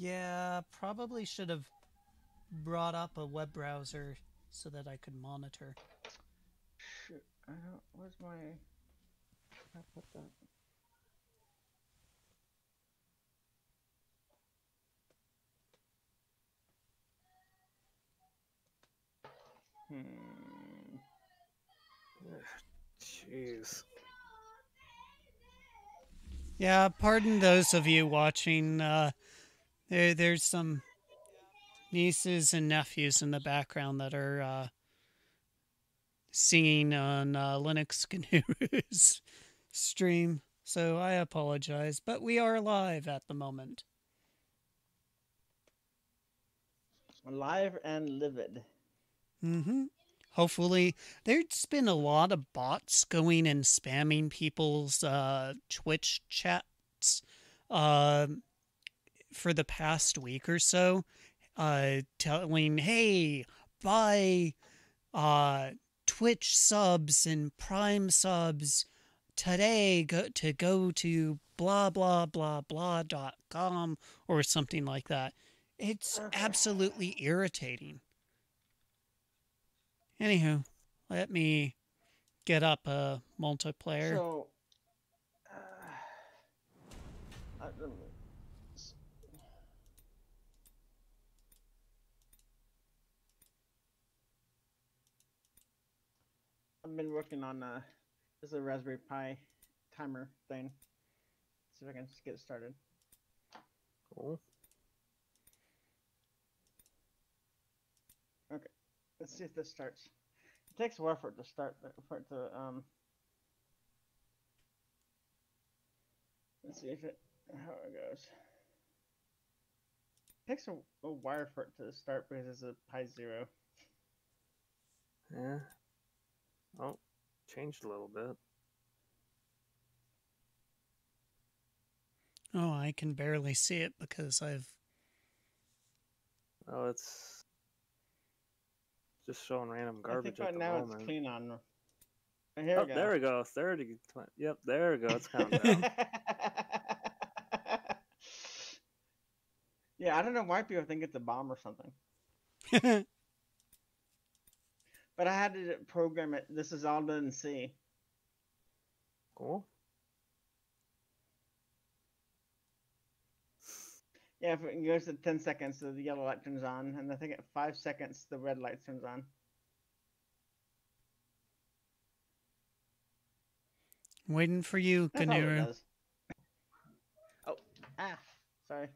Yeah, probably should have brought up a web browser so that I could monitor. Shoot, I don't. Where's my? I put that. Hmm. Jeez. Yeah, pardon those of you watching. Uh, there, there's some nieces and nephews in the background that are uh, singing on uh, Linux GNU's stream. So I apologize, but we are live at the moment. Live and livid. Mm-hmm. Hopefully, there's been a lot of bots going and spamming people's uh, Twitch chats uh, for the past week or so, uh, telling, "Hey, buy uh, Twitch subs and Prime subs today. Go to go to blah blah blah blah dot com or something like that." It's absolutely irritating. Anywho, let me get up a multiplayer. So. Uh, uh, let me s- I've been working on uh, this is a Raspberry Pi timer thing. See if I can just get it started. Cool. Okay, let's see if this starts. It takes a while for it to start, but for it to um. Let's see if it how it goes. It takes a, a while for it to start because it's a Pi Zero. Yeah. Oh, changed a little bit. Oh, I can barely see it because I've. Oh, it's just showing random I garbage think right at the now moment. it's clean on. Oh, here oh, we go. there we go. Thirty. twen- Yep, there we go. It's counting down. yeah, I don't know why people think it's a bomb or something. But I had to program it. This is all done in C. cool. Yeah, if it goes to 10 seconds, the yellow light turns on, and I think at 5 seconds, the red light turns on. Waiting for you, That's all it Gnuru. Oh, ah, sorry.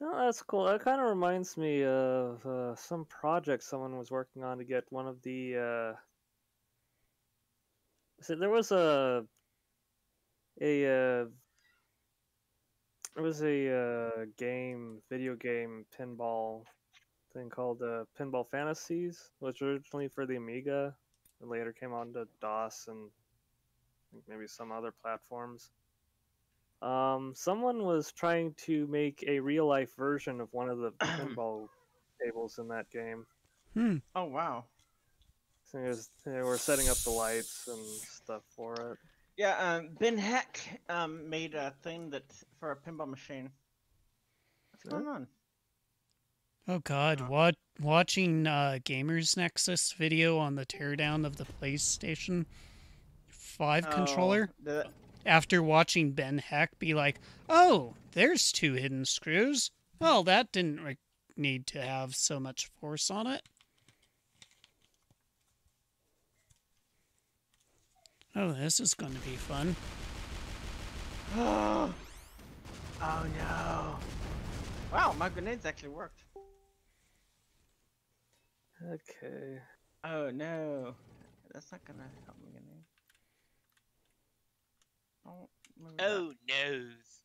So that's cool. That kind of reminds me of uh, some project someone was working on to get one of the. Uh... There was a a uh, there was a uh, game, video game, pinball thing called uh, Pinball Fantasies, which originally for the Amiga, and later came on to DOS and maybe some other platforms. Um, someone was trying to make a real life version of one of the pinball tables in that game. Hmm. Oh, wow. So it was, they were setting up the lights and stuff for it. Yeah, um, Ben Heck um, made a thing that for a pinball machine. What's Yeah. going on? Oh God, Uh. what watching uh, Gamers Nexus video on the teardown of the PlayStation Five controller Oh, the- after watching Ben Heck be like, "Oh, there's two hidden screws. Well, that didn't re- need to have so much force on it." Oh, this is going to be fun. oh no! Wow, my grenades actually worked. Okay. Oh no, that's not gonna help me any. Oh, move. Oh noes.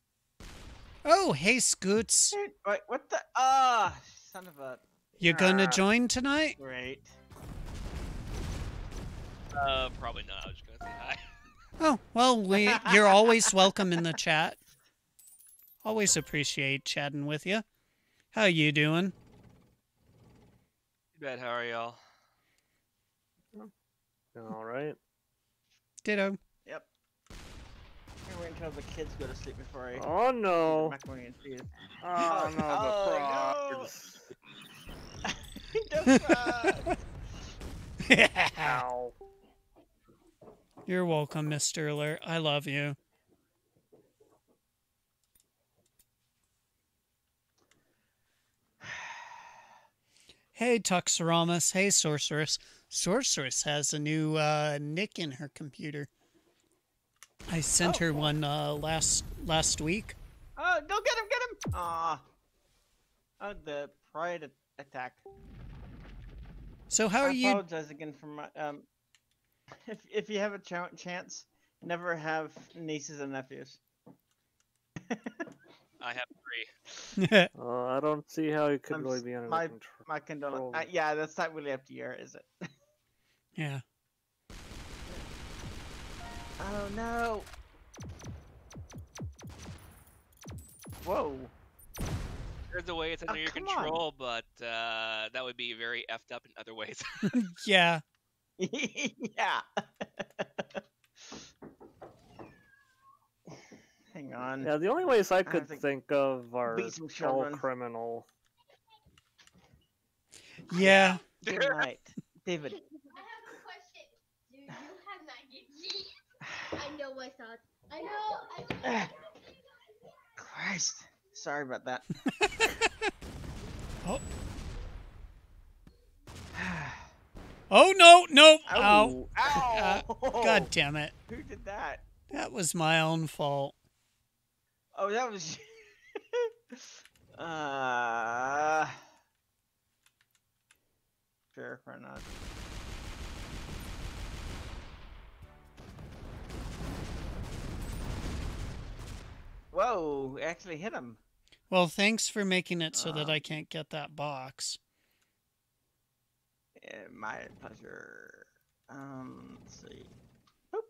Oh, hey Scoots, wait, what the? Ah, son of a. You're gonna join tonight? Great. Uh, probably not. I was just gonna say hi. Oh, well, we you're always welcome in the chat. Always appreciate chatting with you. How you doing? Too bad. How are y'all? All right. Ditto. Yep. I'm wait until the kids go to sleep before I Oh eat no! macaroni and cheese. Oh no, Oh, the no. frogs! Don't cry. Ow. You're welcome, Mr. Alert. I love you. Hey, Tuxramus. Hey, Sorceress. Sorceress has a new uh, nick in her computer. I sent Oh. her one uh, last last week. Oh, go get him, get him! Aw. Oh, the pride attack. So how are you? I apologize again for my um. If if you have a ch- chance, never have nieces and nephews. I have three. Uh, I don't see how you could I'm really be under my- control. My condolences. Oh. Uh, yeah, that's not really up to you, is it? yeah. Oh no! Whoa! There's a way it's Oh, under your come on. control, but uh, that would be very effed up in other ways. Yeah. yeah. Hang on. Yeah, the only ways I could to think of are beat all criminal. Yeah. Good night, David. I have a question. Do you have mac and cheese? I know I thought. I know. I know. Christ. Sorry about that. Oh. Oh no, no. Ow. Ow! Ow! Uh, God damn it. Who did that? That was my own fault. Oh, that was. uh. Sure, why not? Whoa! Actually hit him. Well, thanks for making it so that Um, I can't get that box. My pleasure. Um, let's see. Boop.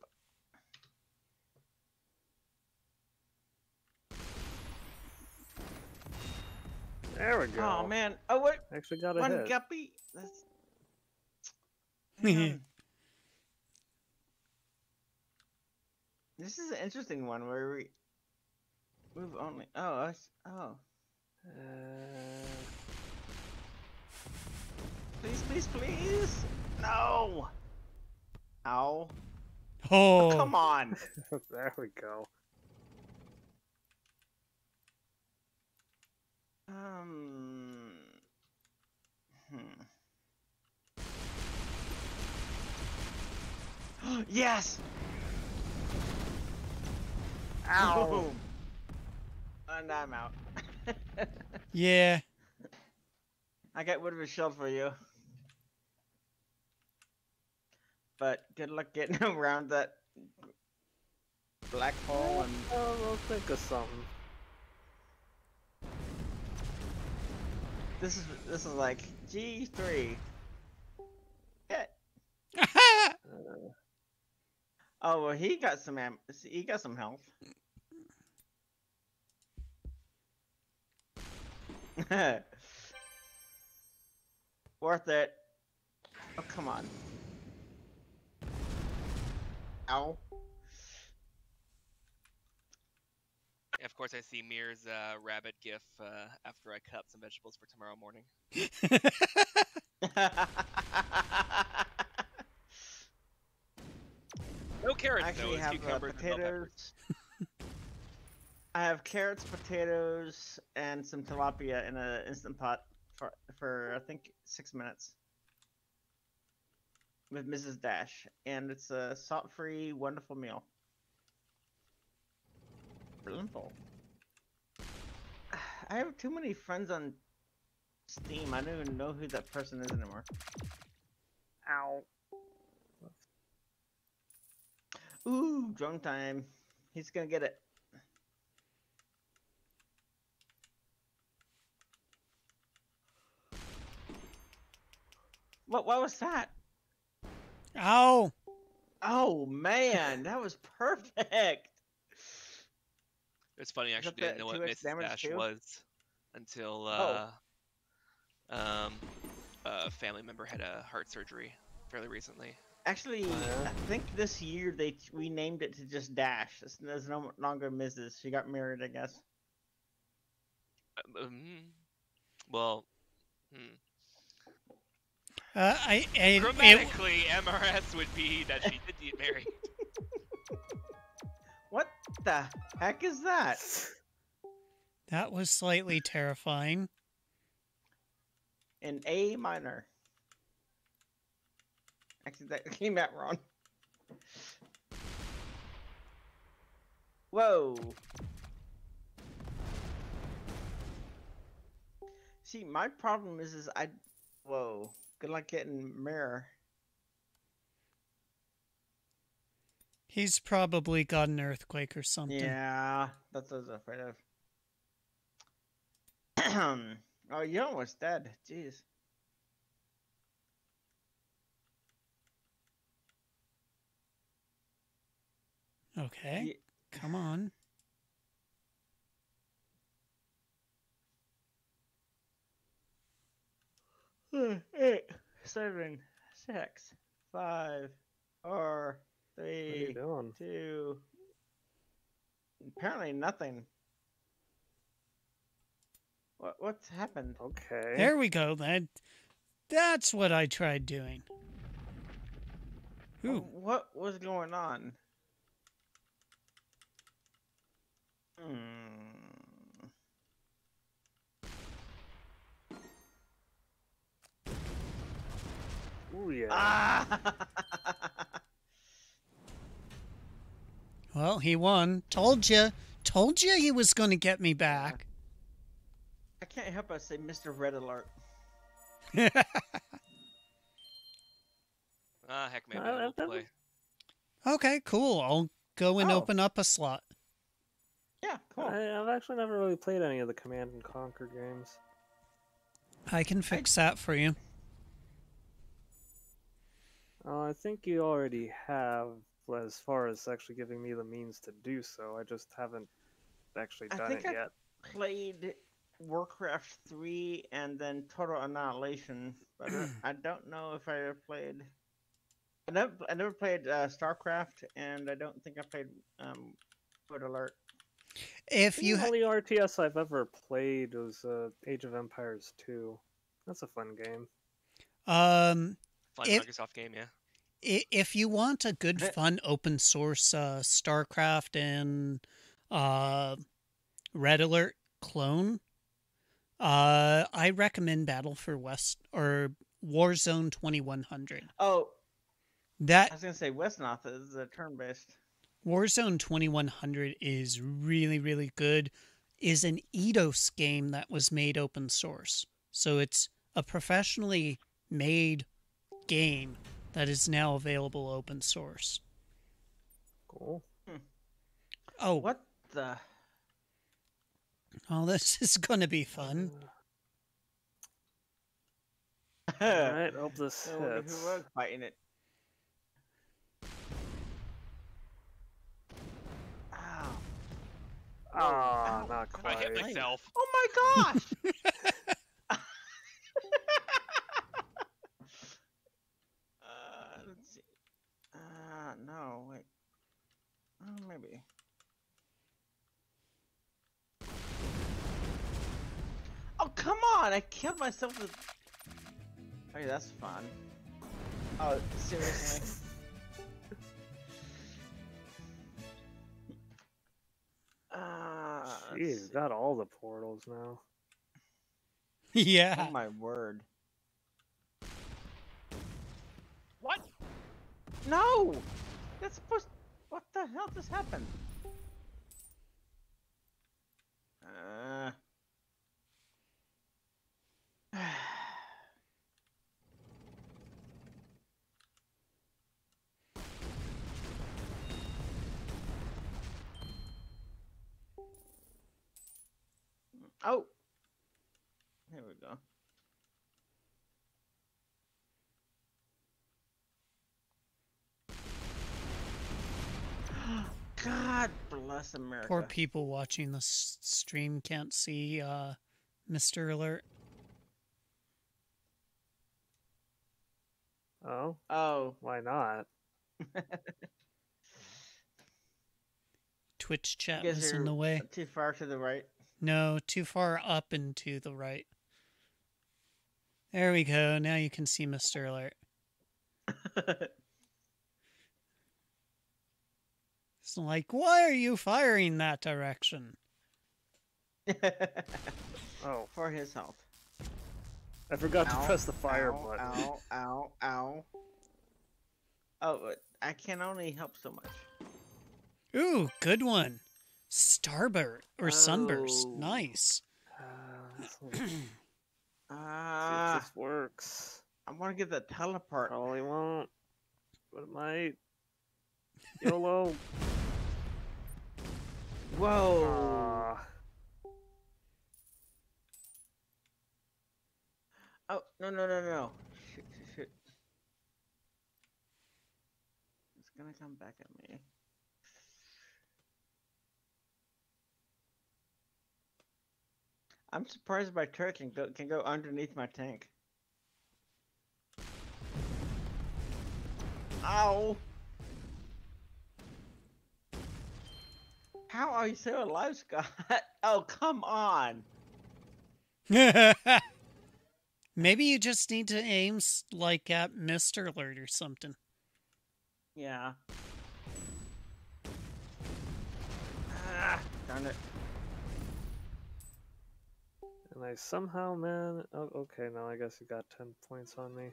There we go. Oh man! Oh wait, Actually got a one hit. guppy. That's... This is an interesting one where we move only. Oh, us. Oh, Uh, please, please, please! No! Ow! Oh, Come on! there we go. Um. Hmm. yes! Ow. Boom. And I'm out. yeah. I got rid of a shield for you. But good luck getting around that black hole and Oh, we'll think of something. this is this is like G three. Yeah. Uh, Oh well, he got some am- he got some health. Worth it. Oh come on. Ow. of course, I see Mir's uh, rabbit gif uh, after I cut up some vegetables for tomorrow morning. No I carrots, actually though. have It's uh, cucumbers and bell potatoes. I have carrots, potatoes, and some tilapia in an instant pot for for I think six minutes with Mrs. Dash, and it's a salt-free, wonderful meal. Blimple. I have too many friends on Steam. I don't even know who that person is anymore. ow. Ooh, drone time. He's gonna get it. What? What was that? Ow. Oh man, that was perfect. It's funny, I Is that actually didn't know what 2x Mrs. Dash too? was until Oh. uh, um, a family member had a heart surgery fairly recently. Actually, yeah? I think this year they we named it to just Dash. It's, there's no longer Mrs. She got married, I guess. Um, well, hmm. Uh, I, I it, grammatically, MRS would be that she did get married. What the heck is that? that was slightly terrifying. In A minor. Actually, that came out wrong. Whoa. See, my problem is, is I, whoa, good luck getting mirror. He's probably got an earthquake or something. Yeah, that's what I was afraid of. oh, you're almost dead. Jeez. Okay, Ye- come on. Eight, seven, six, five, four, What are you three, two. Apparently nothing. What what's happened? Okay. There we go. That that's what I tried doing. Uh, Ooh, What was going on? Hmm. Ooh, yeah. Ah! well, he won. Told you. Told you he was going to get me back. I can't help but say Mr. Red Alert. Ah, heck, maybe Uh, I will play. okay, cool. I'll go and Oh. open up a slot. Yeah, cool. I, I've actually never really played any of the Command and Conquer games. I can fix that for you. Uh, I think you already have, as far as actually giving me the means to do so. I just haven't actually I done think it I- yet. Played Warcraft 3 and then Total Annihilation, but I- I don't know if I ever played. I never, I never played uh, StarCraft, and I don't think I played um, Red Alert. If you the ha- only RTS I've ever played was uh, Age of Empires 2. That's a fun game. um Fun If- Microsoft game, yeah. if you want a good Eh. fun open source uh StarCraft and uh Red Alert clone, uh I recommend Battle for West or Warzone 2100. Oh, that I was gonna say Wesnoth is a turn-based. Warzone 2100 is really, really good. Is an Eidos game that was made open source. So it's a professionally made game that is now available open source. Cool. Oh, What the? oh, this is going to be fun. Alright, hope this I hits. who was fighting it? Ow. Ah, Ow. not quite. I hit myself. Oh my gosh! uh, let's see. Uh, no, wait. Oh, maybe. Oh, come on! I killed myself with. Okay, that's fun. Oh, seriously? Uh, let's Jeez, see. got all the portals now. yeah. Oh my word. No! That's supposed. What the hell just happened? Uh. oh! Here we go. God bless America. Poor people watching the stream can't see uh, Mr. Alert. Oh, Oh. why not? Twitch chat You guys was are in the way. Too far to the right. No, too far up and to the right. There we go. Now you can see Mr. Alert. It's like, why are you firing that direction? Oh, For his health. I forgot to Ow, press the fire ow, button. Ow, ow, ow. Oh, I can only help so much. Ooh, good one. Starburst or Sunburst. Oh. Nice. Uh, let's see if Ah, this works. I want to get the teleport. Probably won't, but it might. YOLO. Whoa. Oh, no, no, no, no. Shoot, shoot, shoot. It's gonna come back at me. I'm surprised my turret can go, can go underneath my tank. Ow! How are you still alive, Scott? Oh, come on! Maybe you just need to aim like at Mr. Alert or something. Yeah. Ah, darn it. and I somehow, man. Oh, okay, now I guess you got 10 points on me.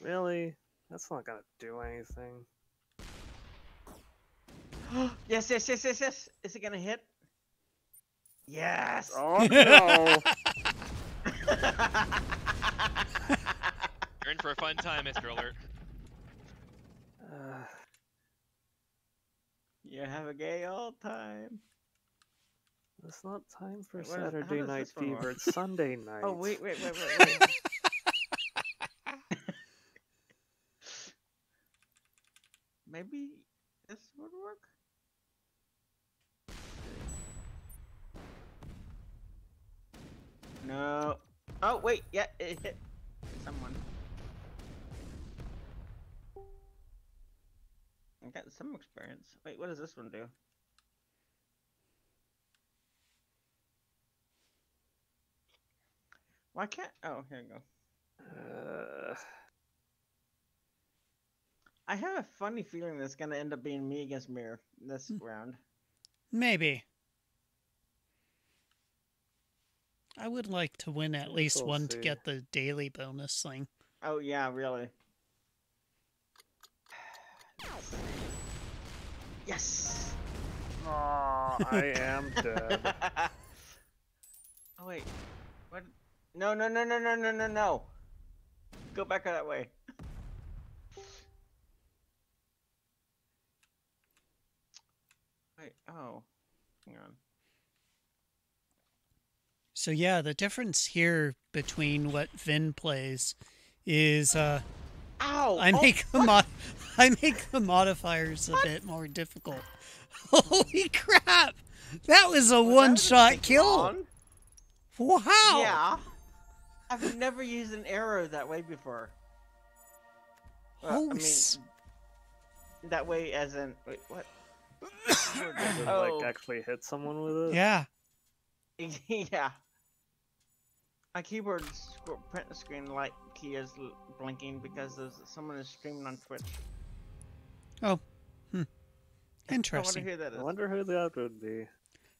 Really? That's not gonna do anything. yes, yes, yes, yes, yes. Is it gonna hit? Yes. Oh no! You're in for a fun time, Mr. Alert. Uh, you have a gay old time. it's not time for Wait, what is- how Saturday does Night this one work? Fever. It's Sunday night. Oh wait, wait, wait, wait, wait. Maybe this would work. No. Oh wait, yeah, it hit someone. I got some experience. Wait, what does this one do? Why can't? Oh, here we go. Uh, I have a funny feeling that's gonna end up being me against Mirror this Hmm. round. Maybe. I would like to win at least We'll one to get the daily bonus thing. Oh yeah, really. Yes. aw, I am dead. oh wait, what? No, no, no, no, no, no, no, no. Go back that way. Wait. Oh, hang on. So yeah, the difference here between what Vin plays is uh Ow! I oh, make the mod I make the modifiers a bit more difficult. Holy crap! That was a was one shot kill. long? Wow. Yeah. I've never used an arrow that way before. Well, Holy I mean, s- that way as in wait, what? Oh. like actually hit someone with it? Yeah. yeah. My keyboard sc- print screen light key is l- blinking because there's someone is streaming on Twitch. Oh. Hmm. I wonder Interesting. who that is. I wonder who that would be.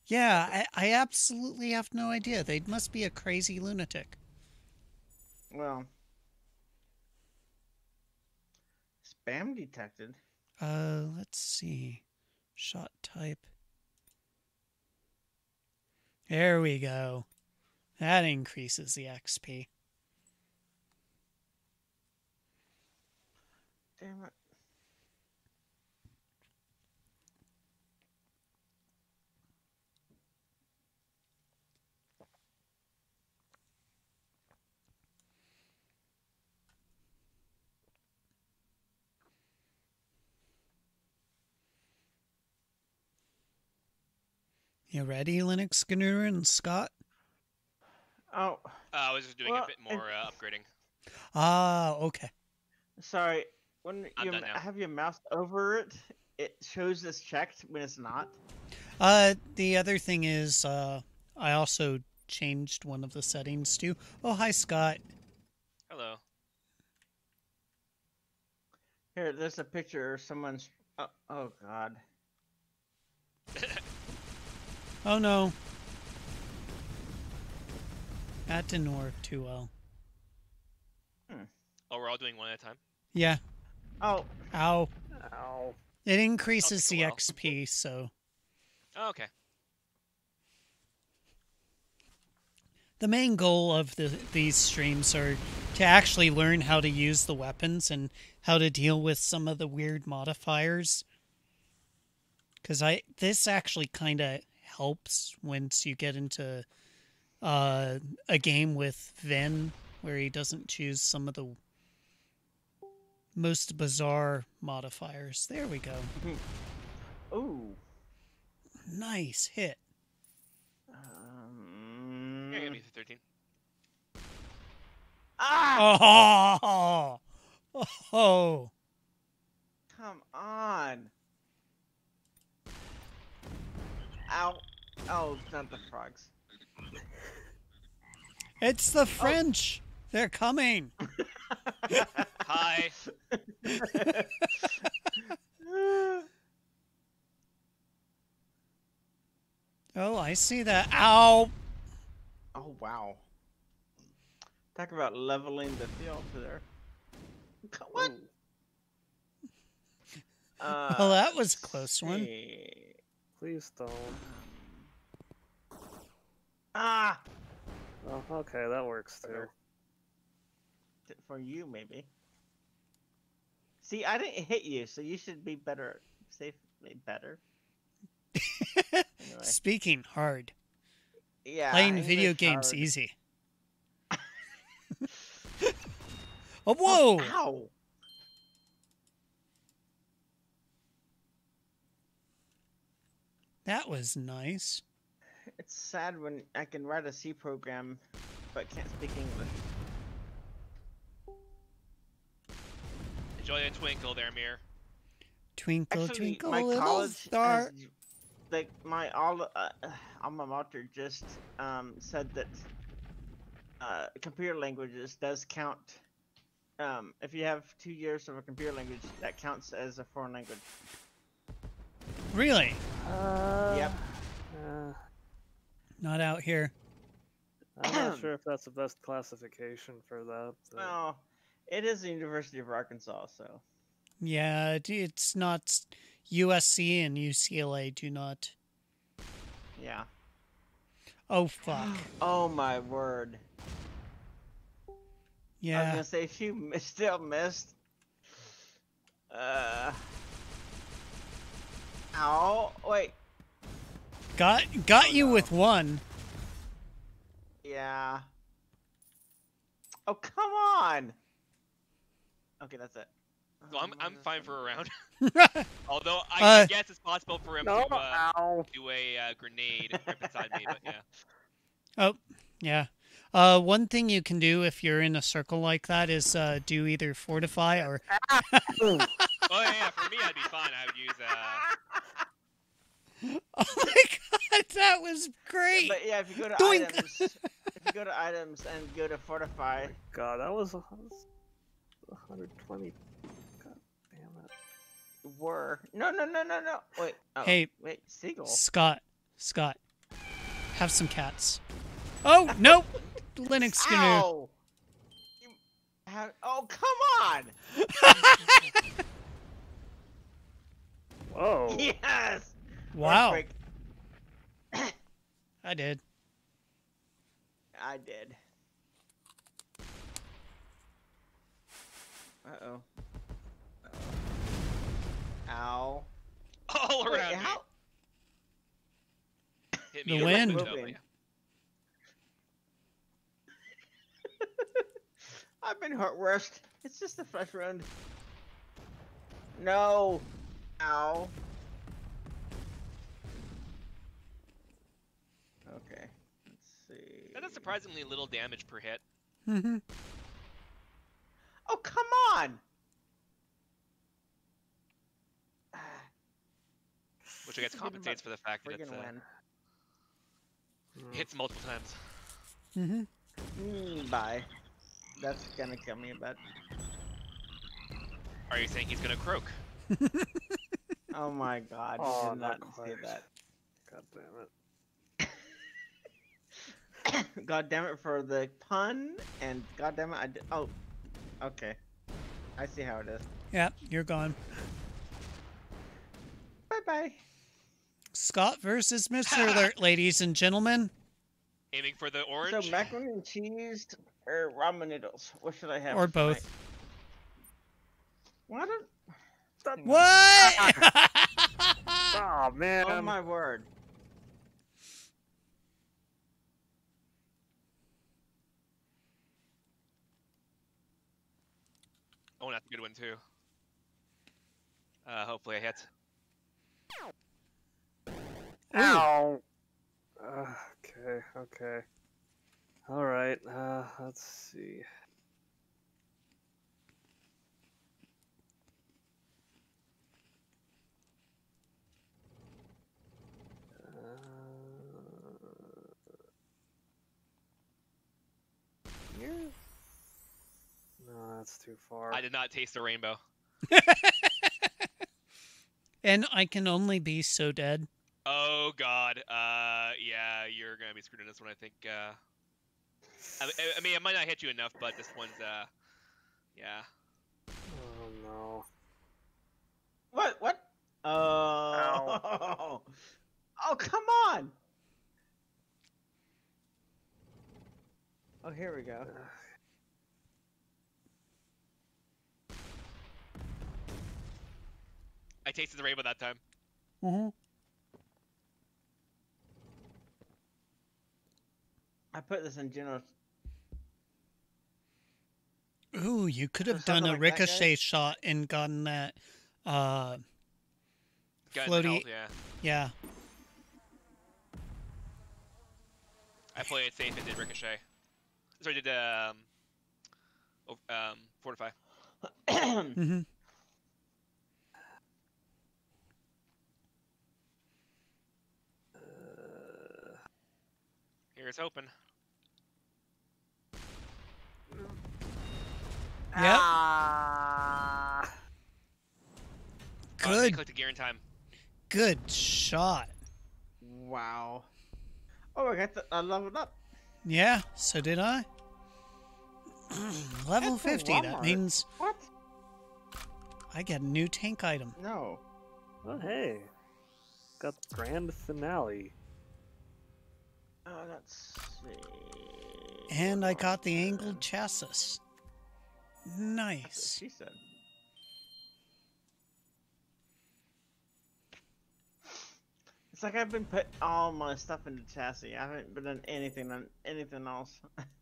Yeah, I, I absolutely have no idea. They must be a crazy lunatic. Well, spam detected. Uh, let's see. Shot type. There we go. That increases the XP. Damn it. You ready, Linux Gnur and Scott? Oh, Uh, I was just doing Well, a bit and- more uh, upgrading. Ah, okay. Sorry, when I'm you done now. have your mouse over it, it shows it's checked when it's not. Uh, the other thing is, uh, I also changed one of the settings too. Oh, hi, Scott. Hello. Here, there's a picture of someone's. Oh, oh God. Oh no. That didn't work too oh. well. Hmm. Oh, we're all doing one at a time. Yeah. Oh, Ow. Ow. It increases the a. XP, so Oh, okay. the main goal of the, these streams are to actually learn how to use the weapons and how to deal with some of the weird modifiers. Because I this actually kind of helps once you get into uh, a game with Vin where he doesn't choose some of the most bizarre modifiers. There we go. ooh. Nice hit. Um, Here, give me the 13. ah! Oh, oh, Come on. Ow. Oh, not the frogs. It's the French. They're coming. Hi. Oh, I see that. Ow. oh, wow. Talk about leveling the field there. What? Uh, Well, that was a let's close one. Please don't. Ah! Oh, okay, that works too. For you, maybe. See, I didn't hit you, so you should be better. Safely better. Anyway. Speaking hard. Yeah. Playing English video games hard. easy. oh, whoa. Oh, ow! That was nice. It's sad when I can write a C program, but can't speak English. Enjoy a twinkle there, Mir. Twinkle, Actually, twinkle, my little college star. has- like my all uh, alma mater just um, said that uh, computer languages does count. Um, if you have two years of a computer language, that counts as a foreign language. Really? Uh, Yep. uh, Not out here. I'm not sure if that's the best classification for that. but- Well, it is the University of Arkansas, so Yeah, it- it's not. USC and UCLA do not. yeah. Oh, fuck. Oh my word! Yeah. I was gonna say if you still missed. Uh. Ow! Wait. Got got Oh, you no. with one. Yeah. Oh come on! Okay, that's it. So I'm, I'm fine fine. for a round. Although I, I Uh, guess it's possible for him No, to uh, do a uh, grenade right beside me, but yeah. Oh, yeah. Uh, one thing you can do if you're in a circle like that is uh, do either fortify or. Oh yeah, yeah, for me I'd be fine. I would use uh, Oh my god, that was great! But yeah, if you go to Doink. items, if you go to items and go to fortify, oh God, that was, a, that was 120. God damn it. were no no no no no wait oh, Hey, wait seagull Scott, Scott, have some cats. Oh nope, Linux GNU. Ow! You have, oh come on! Whoa. Yes! Wow, I did. I did. Uh oh. Ow. all Wait, around how? me. Hit The me with wind. window, but Moving. yeah. I've been hurt worse. It's just the first round. No. Ow. That does surprisingly little damage per hit. Mm-hmm. Oh, come on! Which I guess compensates for the fact that it's, uh, hits multiple times. Mm-hmm. Mm, bye. That's gonna kill me, but. Are you saying he's gonna croak? oh my god! Oh, not say that. God damn it! God damn it for the pun, and god damn it, I did. Oh, okay. I see how it is. Yep, you're gone. Bye bye. Scott versus Mr. Alert, ladies and gentlemen. Aiming for the orange. So macaroni and cheese or ramen noodles? What should I have? Or tonight? both. Why don't? Hang. What? Oh man. Oh my word. Oh, that's a good one too. Uh, hopefully I hit. Ow. Uh, okay, okay. All right. Uh, let's see. Uh, here? No, that's too far. I did not taste the rainbow. and I can only be so dead. Oh God. Uh, yeah, you're gonna be screwed in this one. I think. Uh, I, I- I mean, I might not hit you enough, but this one's uh, yeah. Oh no. What? What? Oh. Oh, come on. Oh, here we go. I tasted the rainbow that time. Mm-hmm. I put this in general. Ooh, you could have done a like that, ricochet shot and gotten that. Uh, Got floaty. health, yeah. yeah. I played it safe and did ricochet. Sorry, did um, oh, um, fortify. Mm-hmm. Here's hoping. Yep. Ah. Oh, Good, clicked the gear in time. good shot. wow. Oh, I got the, I leveled up. Yeah, so did I. Level That's 50, that means What? I get a new tank item. No. Oh hey. Got the grand finale. Oh, let's see. And I got the angled chassis. Nice. She said. It's like I've been put all my stuff into chassis. I haven't been done anything on anything else.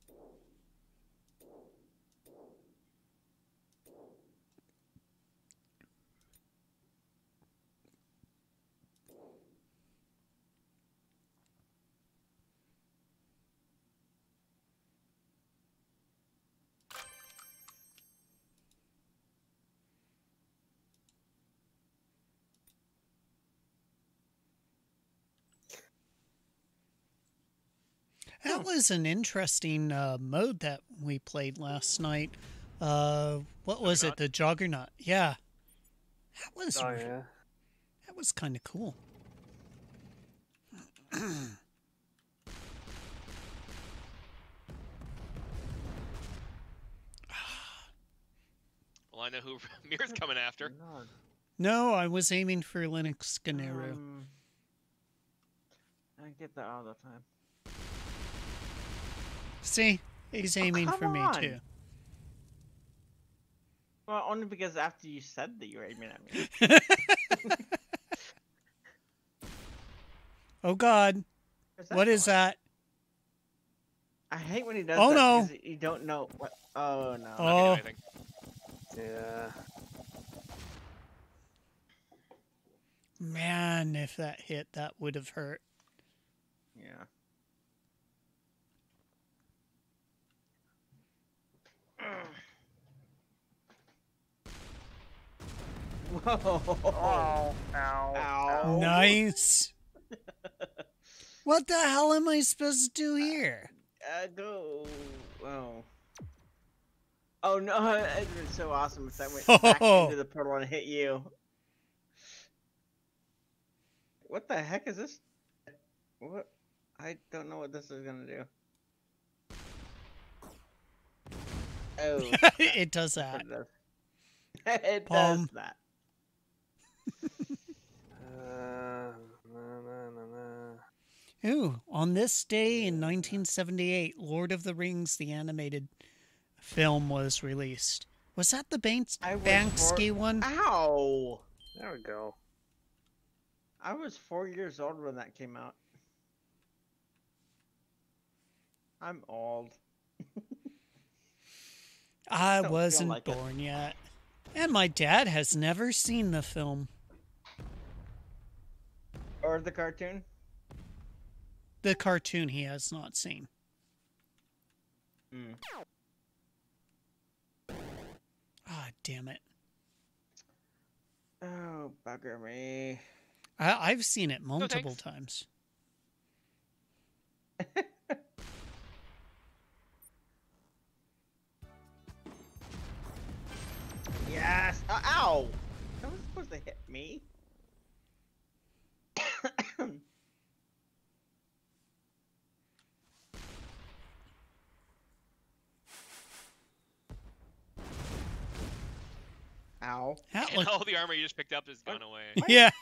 That was an interesting uh, mode that we played last night. Uh, what was it? The Juggernaut. Yeah. That was Oh yeah. that was kind of cool. Well, I know who Mir's coming after. No, I was aiming for Linux Gnuru. Um, I get that all the time. See, he's aiming for me on. too. Well, only because after you said that you were aiming at me. Oh God, Where's what is going? that? I hate when he does Oh, that no. you don't know what. Oh no. Oh. gonna do anything. Yeah. Man, if that hit, that would have hurt. Yeah. Whoa. Ow. Ow. Ow. Nice. what the hell am I supposed to do here? Uh, go. Oh. Oh no! It'd been so awesome if that went back Oh. into the portal and hit you. What the heck is this? What? I don't know what this is gonna do. Oh, it does that. it does. it does that. Uh. Ooh, on this day in 1978, Lord of the Rings, the animated film, was released. Was that the Banks- Bakshi one? Ow! There we go. I was four years old when that came out. I'm old. I wasn't like it. born yet. And my dad has never seen the film. Or the cartoon. The cartoon he has not seen. Mm. Ah, damn it. Oh, bugger me. I- I've seen it multiple thanks. times. Yes. Uh, ow! That was supposed to hit me. Ow. That And look- all the armor you just picked up has gone away. yeah.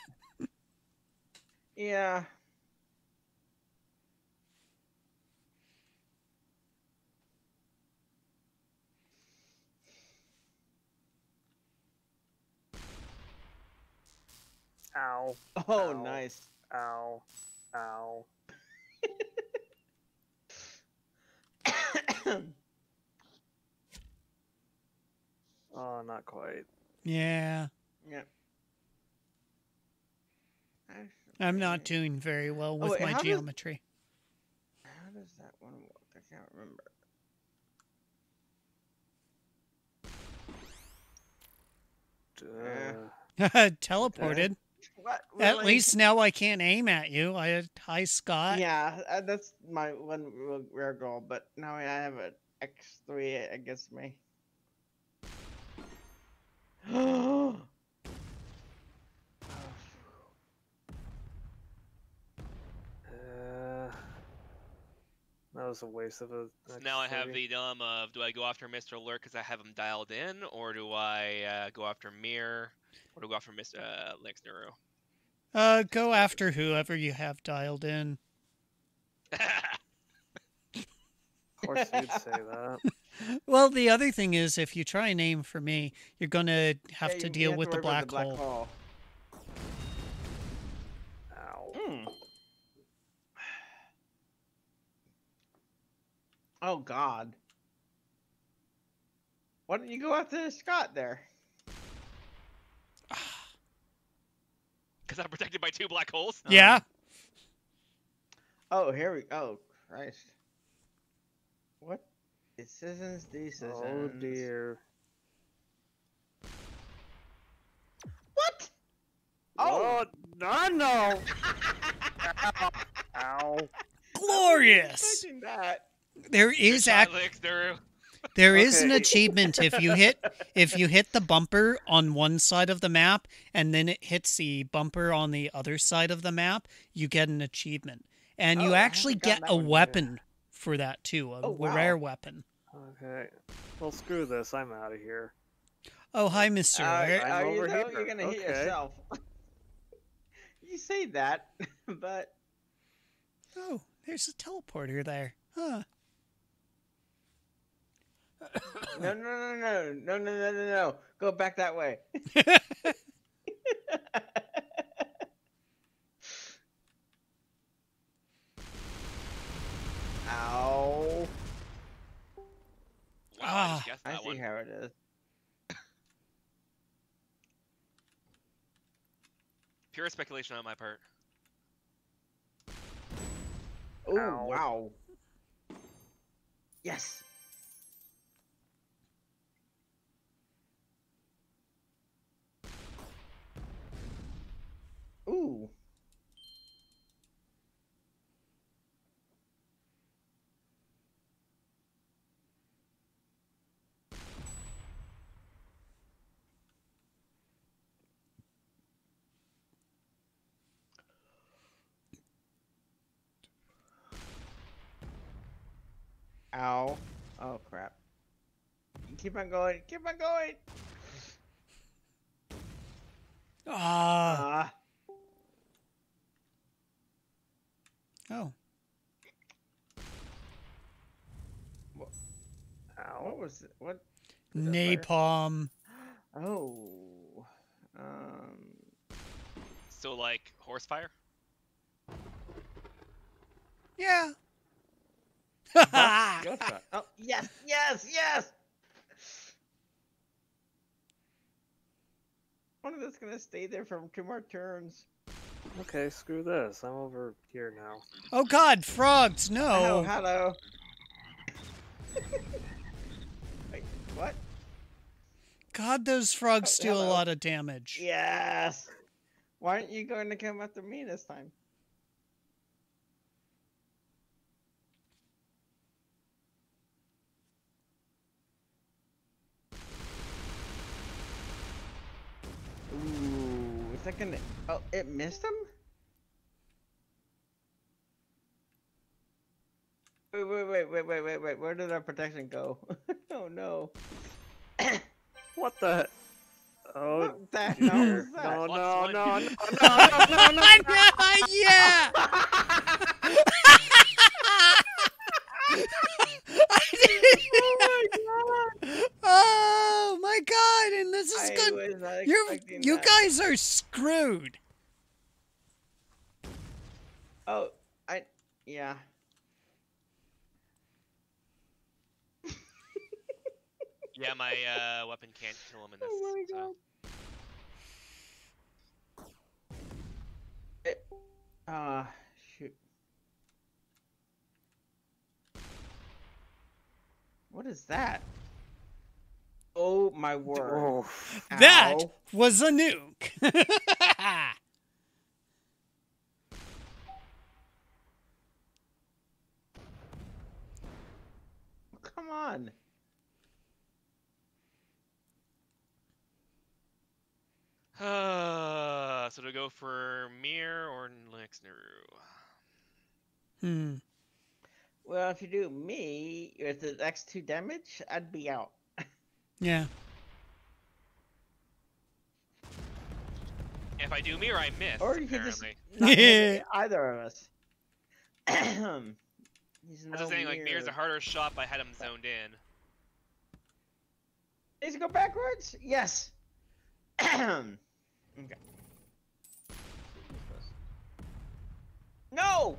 Yeah. Ow. Oh, Ow. nice. Ow. Ow. Oh, not quite. Yeah. yeah. I'm not doing very well with Oh, wait, my how does- geometry. How does that one work? I can't remember. Duh. Eh. Teleported. What? At least now I can't aim at you. I had high Scott. Yeah, uh, that's my one rare goal. But now I have an X three against me. Oh, Uh, that was a waste of a. So now I have the dilemma of do I go after Mr. Alert because I have him dialed in, or do I uh, go after Mir, or do I go after Mr. Uh, Linux Gnuru? Uh, go after whoever you have dialed in. Of course, you'd say that. Well, the other thing is, if you try and aim for me, you're gonna have Yeah, to you- you deal with the worry about black, hole. Ow. Hmm. Oh God. Why don't you go after Scott there? Because I'm protected by two black holes. Yeah. Oh, here we. Oh Christ. What? Decisions, decisions. Oh dear. What? Oh. Oh, no, no. Ow. Glorious. Expecting that. There Good is shot, ac- Linux Gnuru. there is an achievement if you hit if you hit the bumper on one side of the map and then it hits the bumper on the other side of the map, you get an achievement. And Oh, you actually get a that one weapon for that too, a Oh, wow. rare weapon. Okay. Well, screw this. I'm out of here. Oh, hi, Mr. Uh, Alert. I'm are you over here. You're gonna hit yourself. you say that, but Oh, there's a teleporter there. Huh. No, no, no, no, no, no, no, no, no. Go back that way. Ow! Wow, I Ah, just guessed I see one. how it is. Pure speculation on my part. Oh wow! Yes. Ooh. Ow. Oh crap. Keep on going. Keep on going. Ah. Ah. Oh. Ow. what was it? What? that fire? Napalm. Oh. Um. So like horse fire. Yeah. Go for it. Oh yes, yes, yes. One of those gonna stay there for two more turns. Okay, screw this. I'm over here now. oh God, frogs! No. hello. Wait, what? God, those frogs Oh, do a lot of damage. Yes. Why aren't you going to come after me this time? Ooh, is that gonna? Oh, it missed him. Wait, wait, wait, wait, wait, wait, wait. Where did our protection go? oh no. What the? Oh, What the hell dear. was that? no, What's no, one? no, no, no, no, no, no. yeah. oh my God! God and this is good. You're you guys are screwed. Oh, I yeah. Yeah, my uh, weapon can't kill him in this. Oh my so- Ah, shoot. What is that? Oh my word. Oh, That Ow. was a nuke. Come on. Uh, so to go for Mir or Linux Gnuru? hmm. Well, if you do me with the X2 damage, I'd be out. Yeah. If I do Mir, I miss. Or you could just not either of us. He's I was no saying like Mir's a harder shot, but I had him zoned in. Needs to go backwards? Yes. okay. No!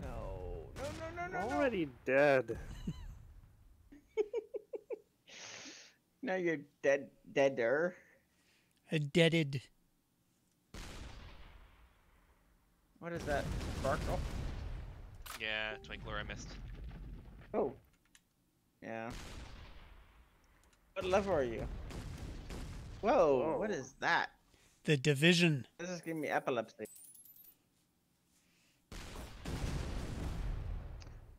No. No, no, no, no, no. already dead. Now you're dead, deader. A deaded. What is that? Sparkle? Yeah, Twinkler, I missed. Oh. Yeah. What level are you? Whoa, what Whoa. is that? The division. This is giving me epilepsy.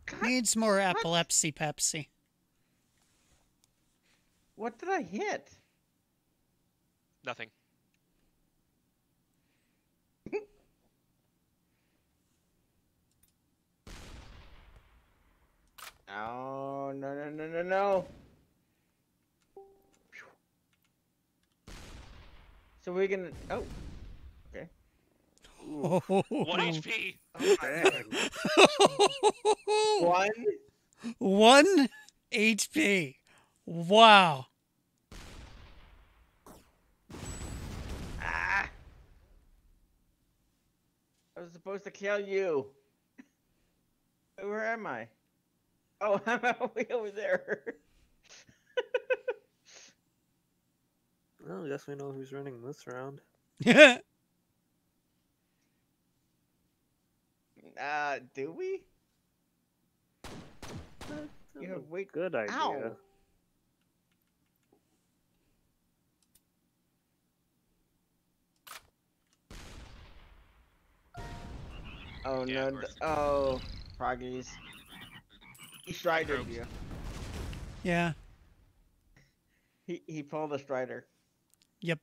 God, Needs more epilepsy Pepsi. What did I hit? Nothing. Oh, no, no, no, no, no. So we're gonna. Oh. Okay. One HP. Oh Dang. One. One HP. Wow. Ah. I was supposed to kill you. Where am I? Oh, I'm way over there. Well, I guess we know who's running this round. Yeah. Uh, do we? That's You have wait. good idea. Ow. Oh Yeah, no! of d- course. Oh, froggies. He stridered Microbes. you. Yeah. He he pulled a strider. Yep.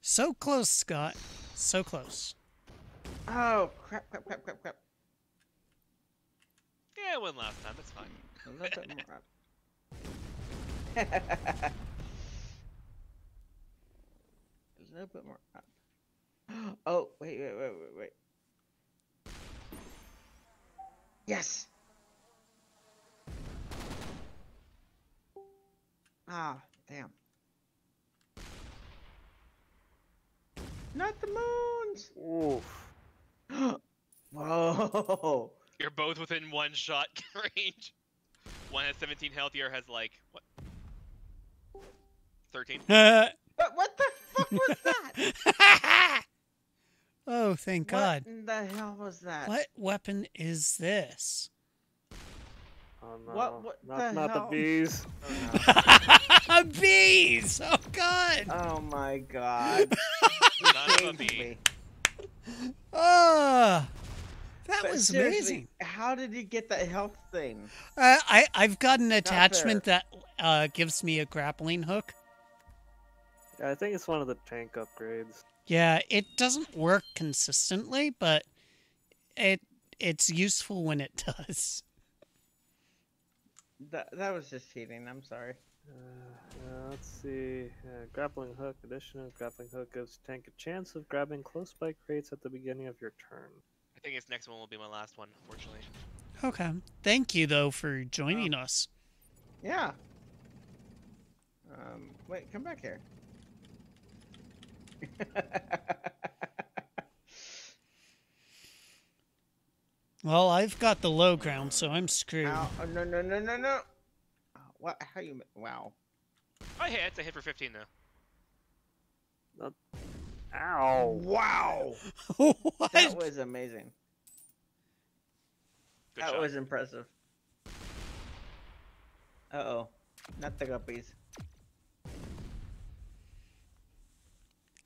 So close, Scott. So close. Oh crap! Crap! Crap! Crap! Crap! Yeah, it won last time. That's fine. A little bit more up. a little bit more up. Oh wait! Wait! Wait! Wait! Wait! Yes. Ah, damn. Not the moons. Oof. Whoa. You're both within one shot range. One has 17 health, the other has like what? 13. oh, But what the fuck was that? Oh, thank God. What the hell was that? What weapon is this? Oh no. What- what not the not hell? the bees. Oh, Bees! Oh, God. Oh my god. You Son of a changed bee. Oh, that But was amazing. How did you get that health thing? Uh, I, I've got an attachment that uh, gives me a grappling hook. Yeah, I think it's one of the tank upgrades. Yeah, it doesn't work consistently, but it it's useful when it does. That that was just cheating. I'm sorry. Uh, uh, let's see. Uh, grappling hook. Addition of grappling hook gives tank a chance of grabbing close by crates at the beginning of your turn. I think this next one will be my last one, unfortunately. Okay. Thank you though for joining us. Yeah. Um. Wait. Come back here. Well, I've got the low ground, so I'm screwed. Ow. Oh, no! No! No! No! No! Oh, What? How you? ma- Wow. Oh, hey, it's a hit for 15 though. Ow! Wow. what? That was amazing. Good that shot. was impressive. Uh oh. Not the guppies.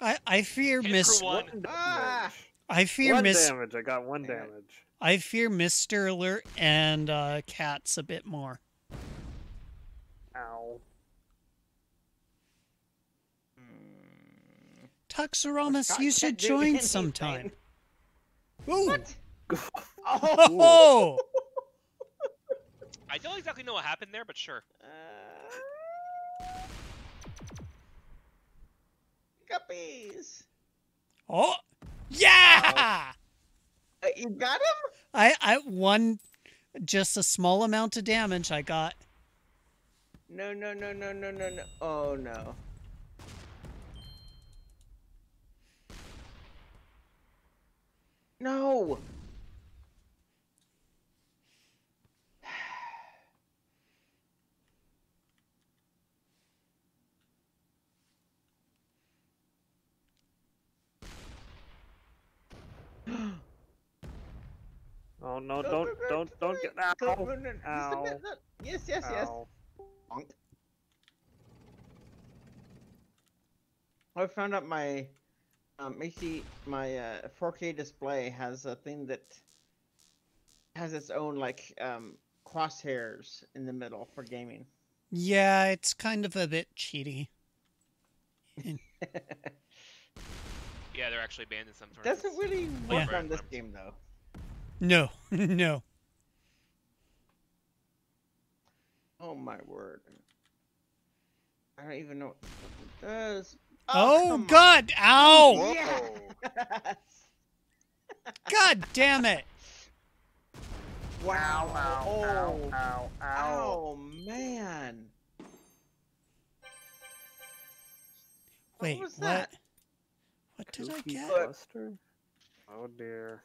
I I fear Hit for Miss one. One Ah! I fear one Miss damage. I got one damage. I fear Mister Alert and uh, cats a bit more. Ow. Hmm. You should join anything. sometime. Ooh. What? Oh. I don't exactly know what happened there, but sure. Uh, guppies. Oh. Yeah. Uh, you got him? I I won just a small amount of damage. I got. No, no, no, no, no, no, no. Oh no. No. Oh no! Go, Don't go, go, don't don't get go, ow! go, no, no, just a Ow. bit. Yes, yes, yes. Ow. Bonk. I found out my um AC my uh 4K display has a thing that has its own like um crosshairs in the middle for gaming. Yeah, it's kind of a bit cheaty. Yeah, they're actually banned in some sort Doesn't really Oh, work yeah. on this game though. No, no. Oh my word. I don't even know what it does. Oh, oh, come on. God! Ow! Yes! God damn it! Wow! Ow! oh, Ow! Ow! Ow! oh man! Wait, was what? That? What did I get? Look. Buster? Oh dear.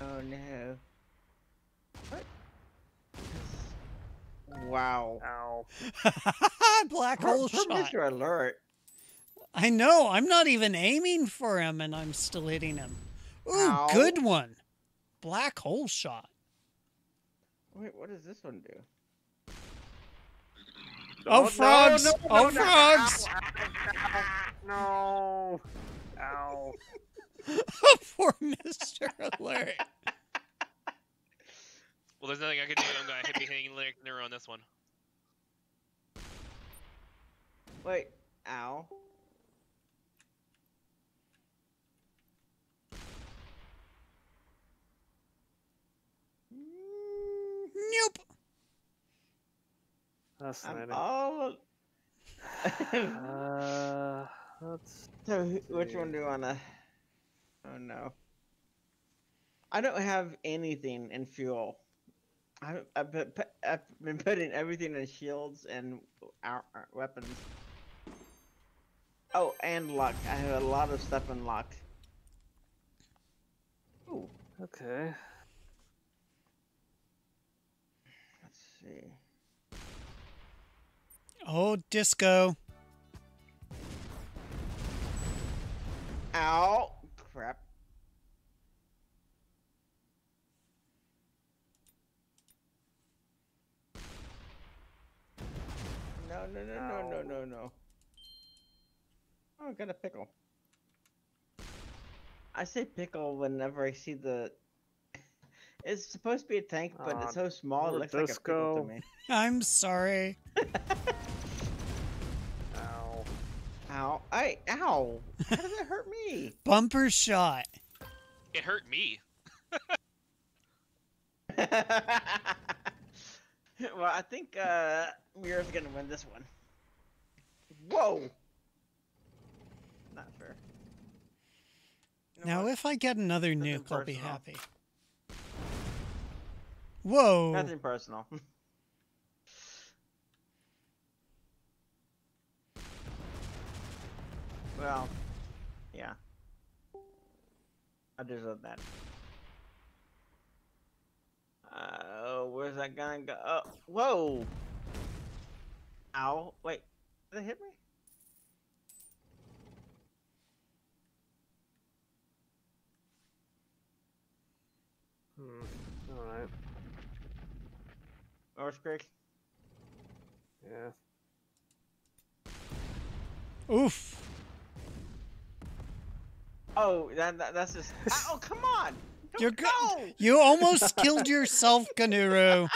Oh no. What? Wow. Ow. Black hole per shot. Mr. Alert. I know. I'm not even aiming for him, and I'm still hitting him. Ooh, Ow. good one. Black hole shot. Wait, what does this one do? Oh, oh no, frogs! no, no, Oh, no, frogs! No! Ow. Poor Mr. Alert. Well, there's nothing I can do. I'm gonna hit be hitting Linux Gnuru on this one. Wait. Ow. Nope. Fascinating. I'm all. Uh, let's. so, wh- which one do you wanna? Oh no. I don't have anything in fuel. I, I've, been, I've been putting everything in shields and our, our weapons. Oh, and luck. I have a lot of stuff in luck. Ooh, Okay. let's see. Oh, disco. Ow! Crap. No, no, no, no, no, no, no. Oh, I got a pickle. I say pickle whenever I see the. It's supposed to be a tank, but Aw, it's so small it poor looks like a pickle to me. I'm sorry. Ow. Ow! I ow! How does it hurt me? Bumper shot. It hurt me. well, I think uh, Mira's gonna win this one. Whoa! Not fair. You know Now, what? if I get another Nothing nuke, I'll be happy. Whoa. Nothing personal. well, yeah. I deserve that. Uh, where's that gonna go? Oh, whoa! Ow! Wait, did it hit me? Hmm. Alright. Earthquake? Yeah. Oof. Oh, that, that that's just. oh, come on! Don't You're good. go! You almost killed yourself, Gnuru.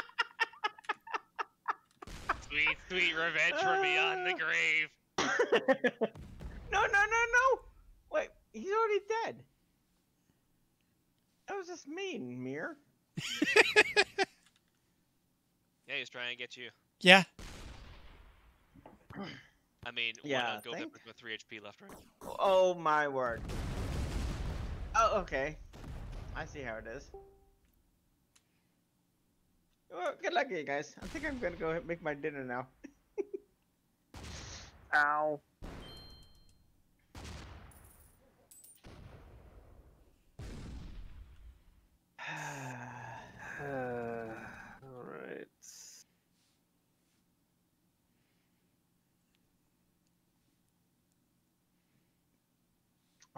Sweet, sweet revenge from beyond the grave. no, no, no, no! Wait, he's already dead. That was just mean, Mir. Yeah, he's trying to get you. Yeah. I mean, Yeah, why not go think- with 3 HP left, right? Oh my word. Oh, okay. I see how it is. Well, good luck, you guys. I think I'm gonna go make my dinner now. Ow. Uh, Alright.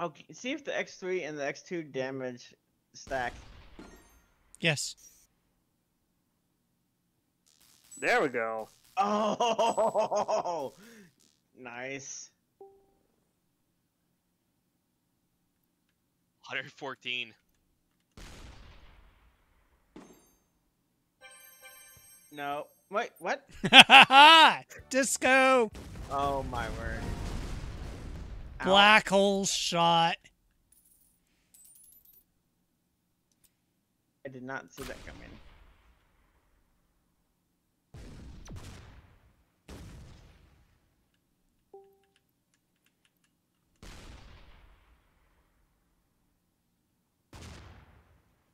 Okay, see if the X3 and the X2 damage stack. Yes. There we go. Oh, nice. 114. No, wait, what? Disco. Oh my word. Ow. Black hole shot. I did not see that coming.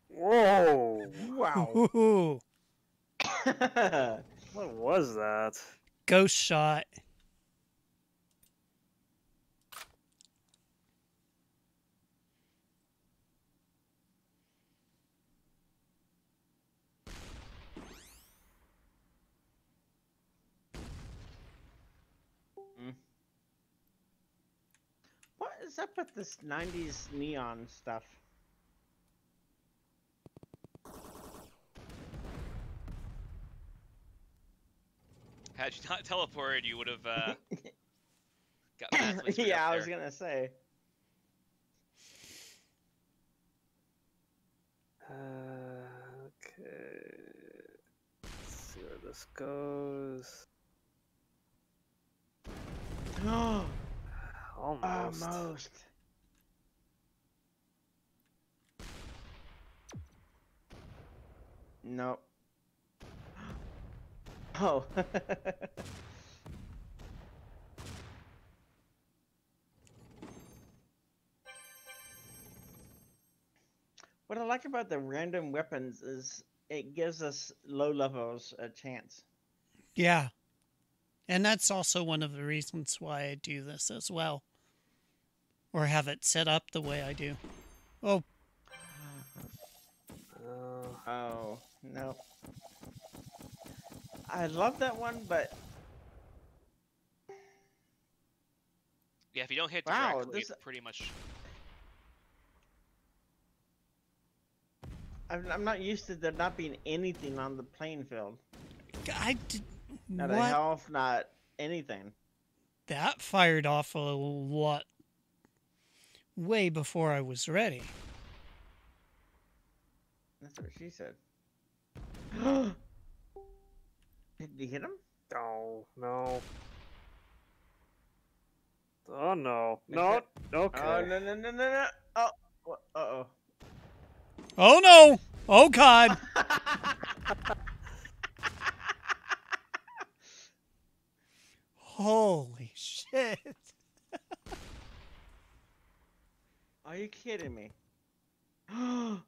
Whoa. Wow. What was that? Ghost shot. is up with this 90s neon stuff? Had you not teleported, you would have uh, got Yeah, I was going to say. Uh, okay. Let's see where this goes. No. Almost. almost. Nope. Oh. what I like about the random weapons is it gives us low levels a chance. Yeah. And that's also one of the reasons why I do this as well. Or have it set up the way I do. Oh, Uh, Oh, no. I love that one, but Yeah, if you don't hit Wow, directly, this- it's pretty much. I'm, I'm not used to there not being anything on the playing field. I did. Not a What? health, not anything. That fired off a lot way before I was ready. That's what she said. Did you hit him? no, no. Oh no. Is No. Okay. Oh, no, no, no, no, no. Oh, uh-oh. Oh no! Oh god! Holy shit! Are you kidding me?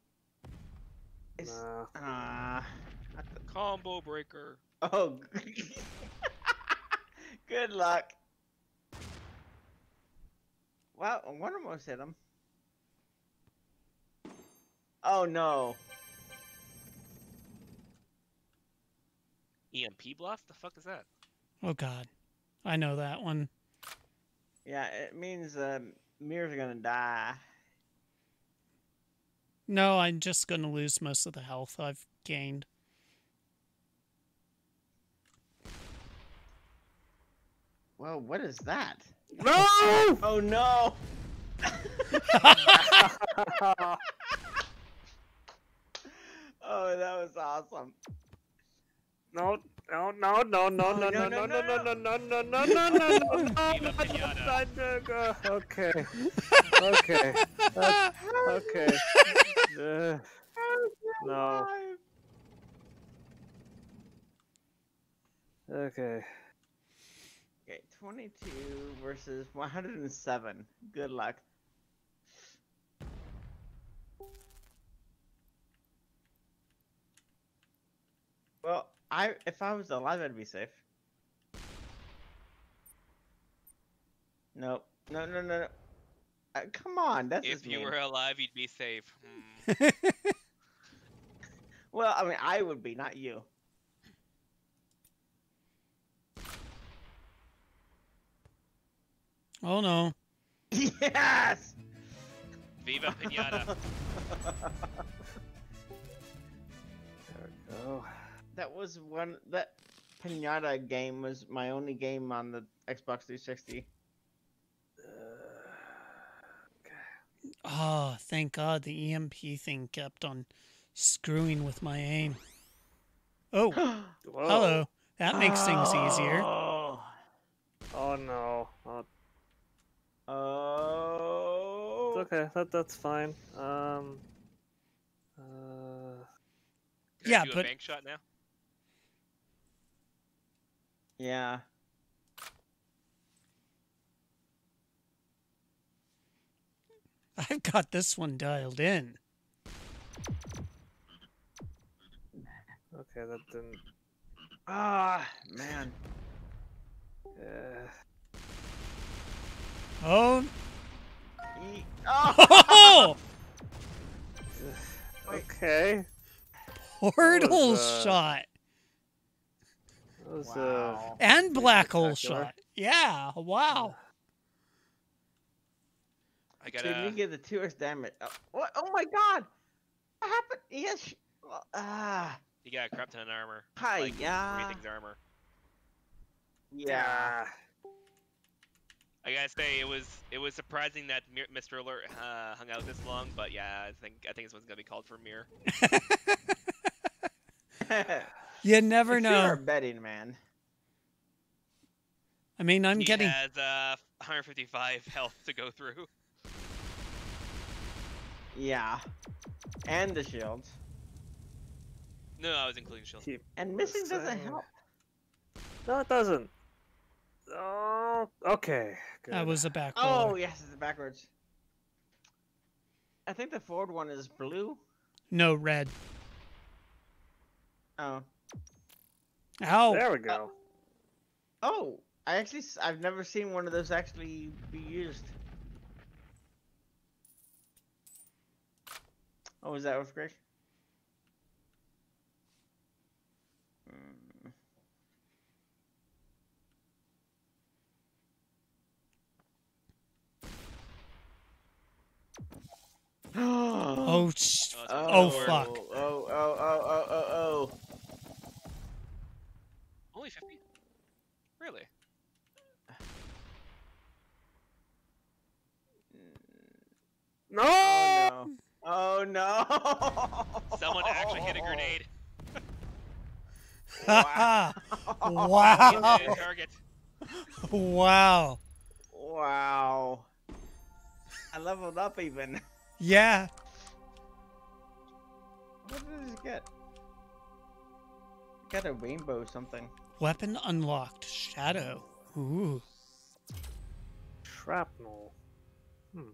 it's, Nah. ah, the- Combo breaker. oh, good luck. Wow, one almost hit him. Oh no. EMP blast? The fuck is that? Oh god. I know that one. Yeah, it means um, Mirror's are gonna die. No, I'm just gonna lose most of the health I've gained. Well, what is that? No! Oh no! Oh, that was awesome. no, no, no, no, no, Oh, no, no, no, no, no, no, no, no, no, no, no, no, no, no, Viva no, Pinata. no, no, Okay. Okay. Uh, Okay. Uh, No. Okay. Okay, 22 versus 107. Good luck. Well, I if I was alive, I'd be safe. Nope. No, no, no, no. Uh, come on, that's If you mean. were alive, you'd be safe. Hmm. Well, I mean, I would be, not you. Oh no. yes. Viva Pinata. There we go. That was one that Pinata game was my only game on the Xbox 360. Oh, thank God the EMP thing kept on screwing with my aim. Oh, hello. That makes things easier. Oh. Oh no. Oh, Oh. it's okay. That that's fine. Um. Uh. Can Yeah, I do but- a bank shot now? Yeah. I've got this one dialed in. Okay, that didn't. Ah, man. Uh, Oh, E- oh! oh! Okay. portal uh, shot That was uh. and black hole shot. Yeah, wow. I gotta. you get the two X damage? Oh, what? oh my god! What happened? Yes. sh- well, Ah. You got a crap ton of armor. Hi, like yeah. everything's armor. Yeah. I gotta say it was it was surprising that Mr. Alert uh, hung out this long, but yeah, I think I think this one's gonna be called for Mir. You never If you're a know. betting man. I mean, I'm he getting. has uh, 155 health to go through. Yeah. And the shields. No, I was including shield. And missing doesn't help. No, it doesn't. Oh, okay. Good. That was a back Oh yes, it's backwards. I think the forward one is blue. No red. Oh. Ow. There we go. Oh, I actually I've never seen one of those actually be used. Oh, was that with Grace? Hmm. oh, Oh, Oh, oh, fuck. Oh, oh, oh, oh, oh, oh. Only 50? Really? No. Oh no. Oh no. Someone actually hit a grenade. wow. Wow. Wow. Target. wow. Wow. I leveled up even. Yeah. What did this get? Got a rainbow something. Weapon unlocked. Shadow. Ooh. Shrapnel. Hmm.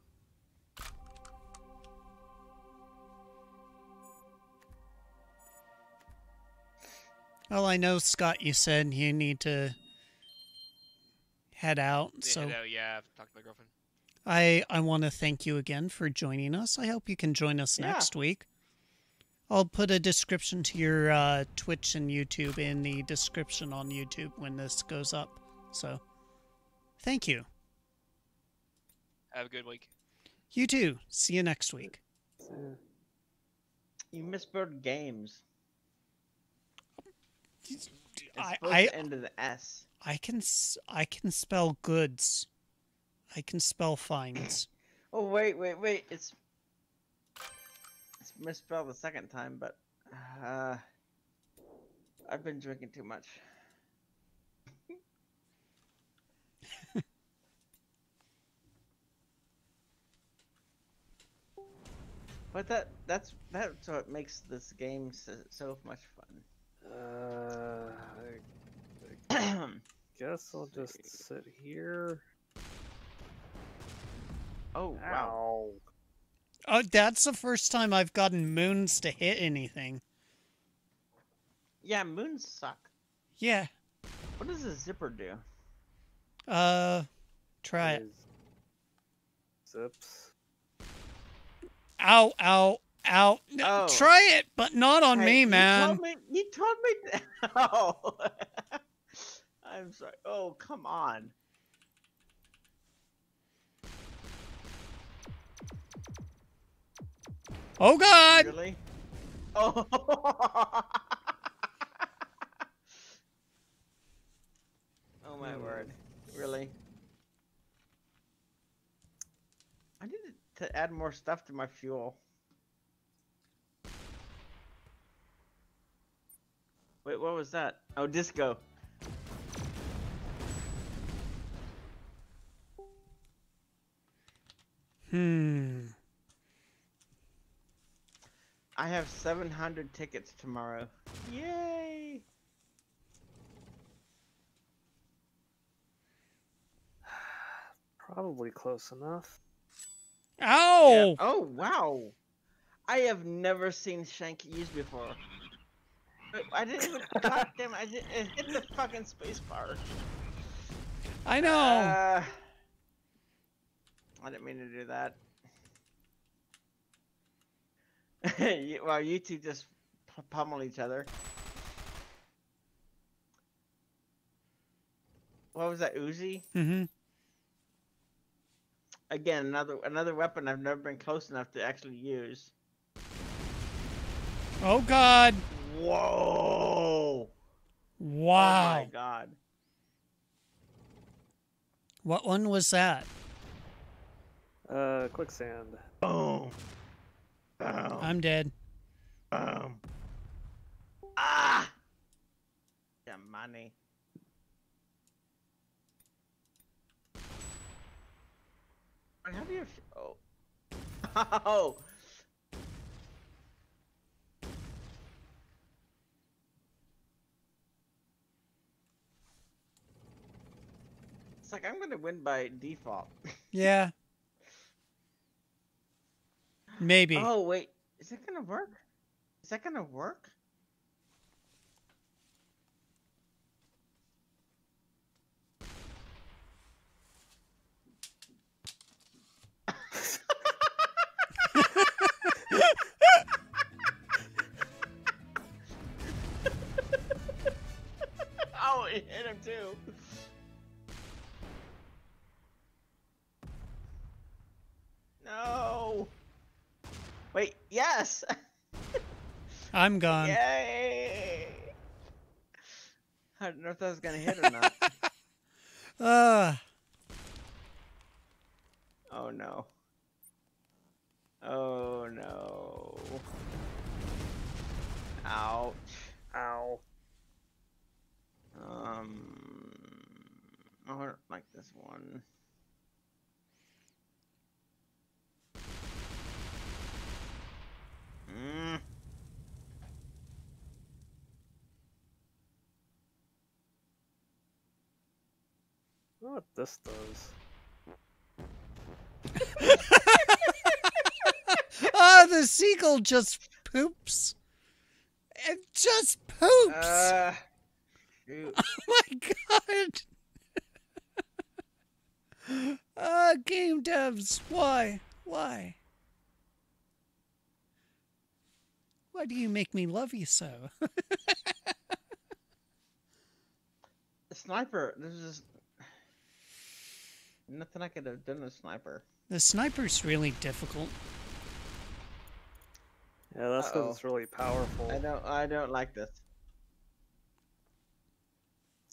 Well, I know, Scott, you said you need to head out. Yeah, So no, yeah, I've talked to my girlfriend. I, I want to thank you again for joining us. I hope you can join us Yeah. next week. I'll put a description to your uh, Twitch and YouTube in the description on YouTube when this goes up. So, thank you. Have a good week. You too. See you next week. Yeah. You misspelled games. It's I, I, end with an S. I can s- I can spell goods. I can spell fines. Oh wait, wait, wait. It's it's misspelled the second time, but uh, I've been drinking too much. but that that's that's what makes this game so, so much fun. Uh, I fun. guess I'll just sit here. oh wow. Ow. Oh, that's the first time I've gotten moons to hit anything. Yeah, moons suck. Yeah. What does a zipper do? Uh, try it. Zips. Ow, ow, ow. N- Oh. Try it, but not on Hey, me, you man. Told me, you told me. Oh, I'm sorry. Oh, come on. Oh God! Really? Oh. oh my word. Really? I need to add more stuff to my fuel. Wait, what was that? Oh, disco. Hmm. I have 700 tickets tomorrow. Yay! Probably close enough. Ow! Oh, wow. I have never seen Shank used before. I didn't even. God damn it, I did, it hit the fucking space bar. I know. Uh, I didn't mean to do that. You- well, you two just p- pummel each other. What was that, Uzi? hmm Again, another another weapon I've never been close enough to actually use. Oh God! Whoa! Why? Oh my god. what one was that? Uh, quicksand. Boom. Boom. I'm dead. Boom. Ah! money. Wait, How do you? Oh. Oh. It's like I'm gonna win by default. Yeah. Maybe. Oh wait, is that gonna work? Is that gonna work? Yes. I'm gone. Yay! I don't know if that was gonna hit or not. Uh, oh no. Oh no. Ouch. Ow. Um, I don't like this one. Mm. I don't know what this does. oh, the seagull just poops. It just poops. Uh, oh my god. Ah, game devs, why? Why? Why do you make me love you so? The sniper. This is nothing I could have done with sniper. the sniper's really difficult. Yeah, that's because Uh-oh. it's really powerful. I don't. I don't like this.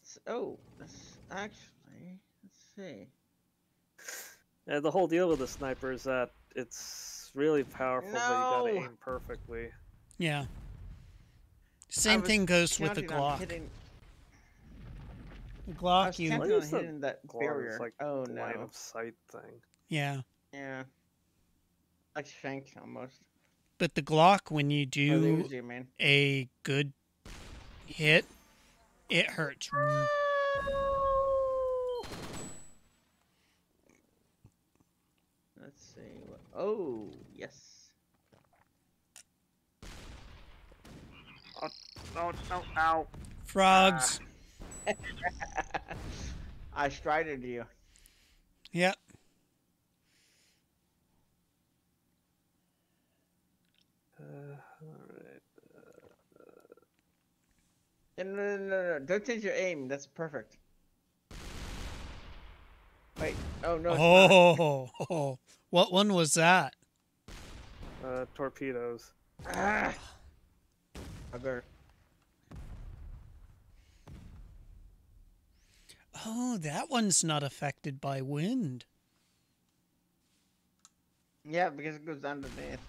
S- Oh, this actually. Let's see. Yeah, the whole deal with the sniper is that it's really powerful, but you gotta aim perfectly. Yeah. Same thing goes with the counting on Glock. hitting- The I Glock, was you. counting Why on is the hitting that Glock barrier. is like oh line no. of sight thing. Yeah. Yeah. Like Shank almost. But the Glock, when you Oh, do there's you, man. a good hit, it hurts. Let's see. What... Oh, yes. No, no, ow. Frogs. I strided you. Yep. Uh, alright. No, no, no, no, no. Don't change your aim. That's perfect. Wait. Oh, no. it's not. Oh, what one was that? Uh, torpedoes. Ah! Bugger. Oh, that one's not affected by wind. Yeah, because it goes underneath.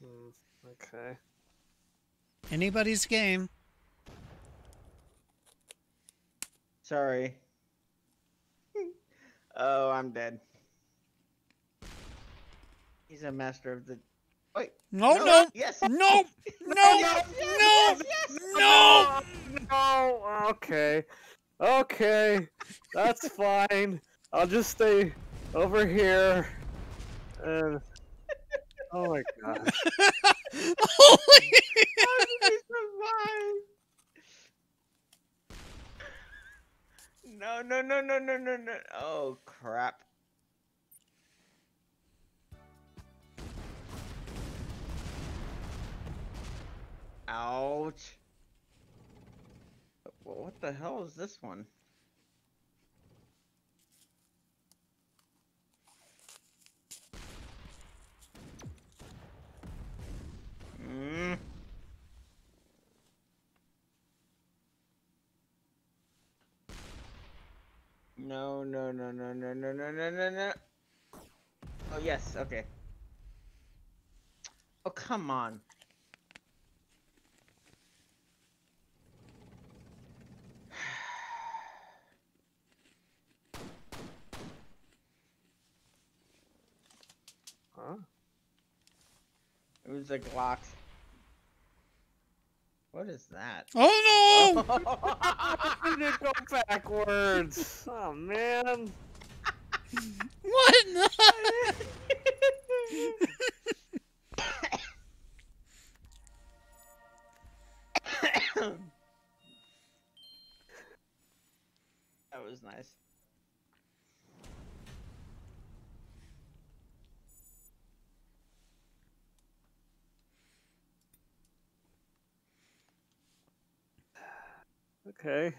Hmm, okay. Anybody's game. Sorry. oh, I'm dead. He's a master of the. Wait. No, no, Yes. no, no, Yes, no, yes, yes, no. No, okay. Okay. That's fine. I'll just stay over here. And. Oh my god. Holy! How did he survive? No, no, no, no, no, no, no. Oh, crap. Ouch. Wh- What the hell is this one? Mm. No, no, no, no, no, no, no, no, no, no. Oh, yes, okay. Oh, come on. Huh? It was a Glock. What is that? Oh no! I didn't go backwards. Oh man. what? in the- that was nice. Okay.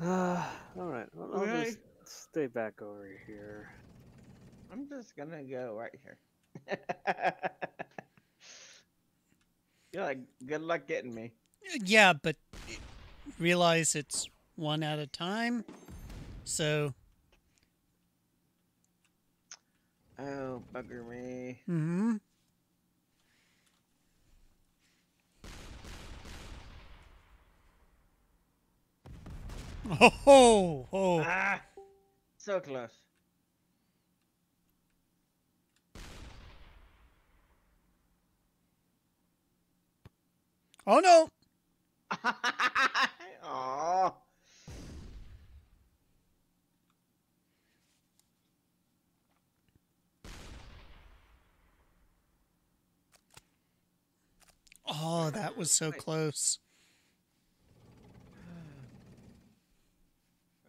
Uh, all right. I'll, I'll just stay back over here. I'm just gonna go right here. You're like, good luck getting me. yeah, but realize it's one at a time. So, Oh, bugger me. Mm-hmm. Oh, ho, ho. Ah, so close. oh no! oh. Oh, that was so close.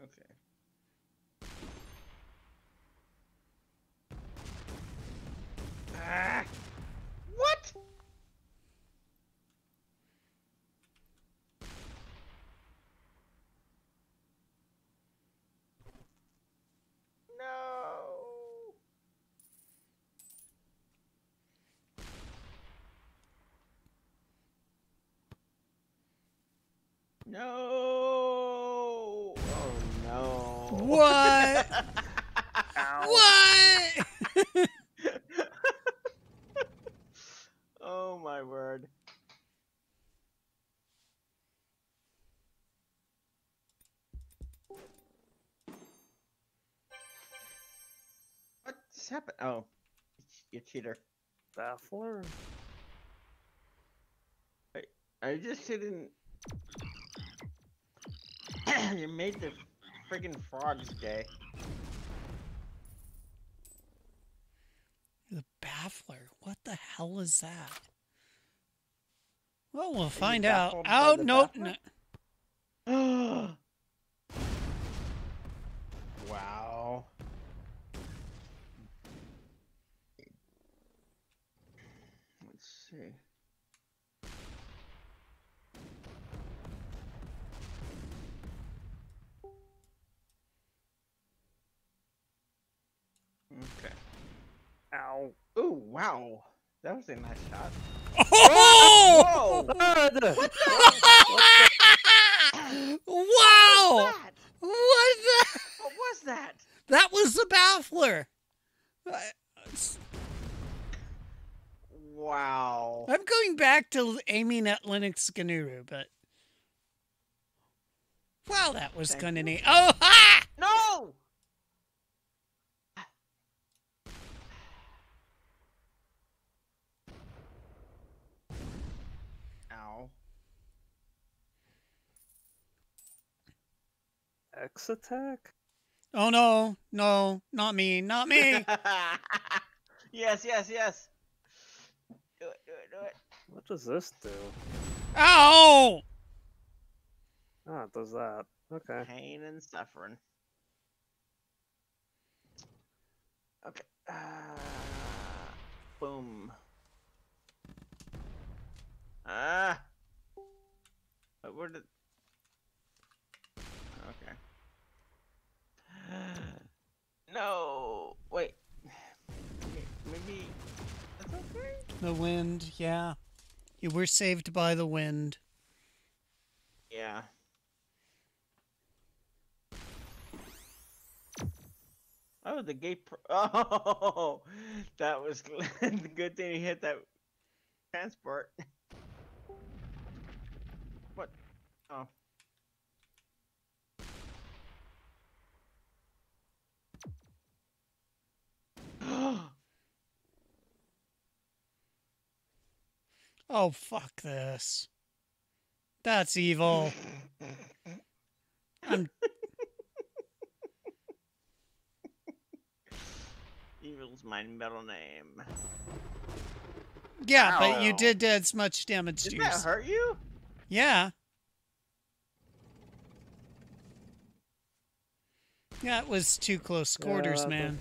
Okay. Ah. What? No. No. Oh no. What? what? oh my word. What's happened? Oh, you cheater. Baffler? I just didn't. you made the friggin' frogs gay. The baffler. What the hell is that? Well, we'll find out. Oh, nope. No. wow. Let's see. Oh wow, that was a nice shot. Oh! Whoa! God! wow! That? What the? What was that? That was the baffler. Wow. I'm going back to aiming at Linux Gnuru, but wow, that was kind of neat. Oh, ha! No! Ow. Hex attack? Oh no, no, not me, not me. yes, yes, yes. Do it, do it, do it. What does this do? Ow! Ah, it does that. Okay. Pain and suffering. Okay. Uh, boom. Ah. But where did? Okay. No. Wait. Maybe-. That's okay. The wind, yeah. You were saved by the wind. Yeah. Oh, the gate. Oh, that was good thing he hit that transport. What? Oh. Oh, fuck this. That's evil. I'm Evil's my middle name. Yeah, but you Ow. did as much damage to you. Did to that hurt you? Yeah. Yeah, it was too close quarters, Yeah, man.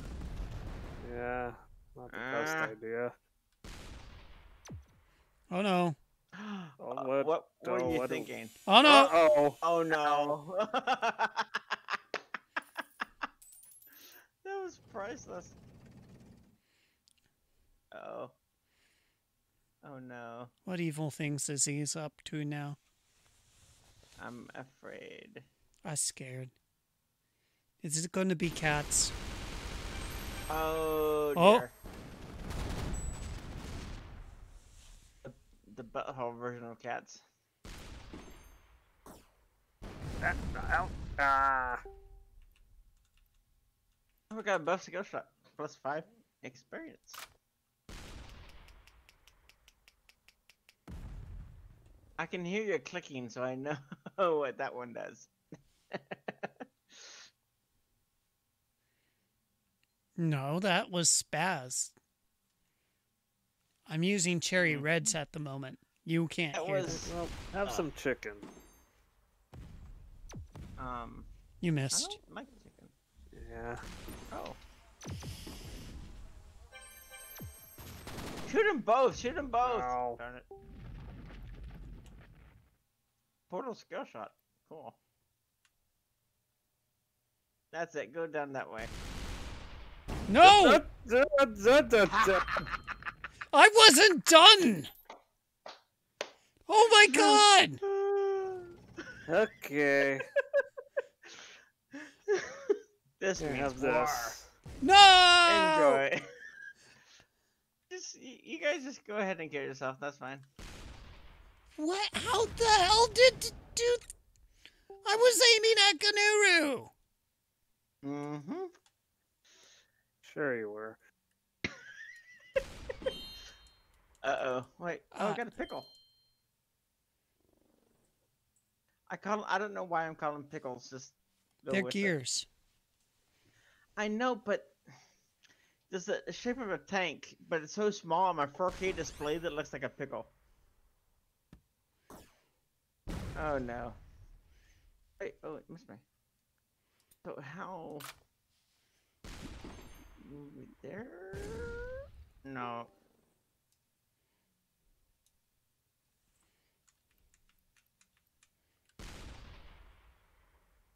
Yeah, not the best Ah. idea. Oh no. Oh, Uh, what- what? What oh, you what do- thinking? Oh no. Uh-oh. Oh no! that was priceless. Oh. Oh no! What evil things is he up to now? I'm afraid. I'm scared. Is it going to be cats? Oh Oh. The, the butthole version of cats. Ah, ow. Ah. Oh, we got a buff skill shot plus five experience. I can hear you clicking, so I know what that one does. No, that was Spaz. I'm using cherry reds at the moment. You can't That hear was them. Well, have Uh. some chicken. um. You missed. don't like chicken. Yeah. Oh. Shoot them both! Shoot them both! Ow. Darn it. Portal skill shot. Cool. That's it. Go down that way. No! I wasn't done! Oh my god! Okay. this Here, means have war. this. No! Enjoy. just you guys just go ahead and kill yourself. That's fine. What? How the hell did d- do? I was aiming at Gnuru. Mm-hmm. Sure you were. Uh oh. Wait. Oh, Uh, I got a pickle. I call. I don't know why I'm calling pickles. Just. They're with it. gears. I know, but there's the shape of a tank, but it's so small on my 4K display that looks like a pickle. Oh no. Wait. Oh, it missed me. So how? Move it there? No.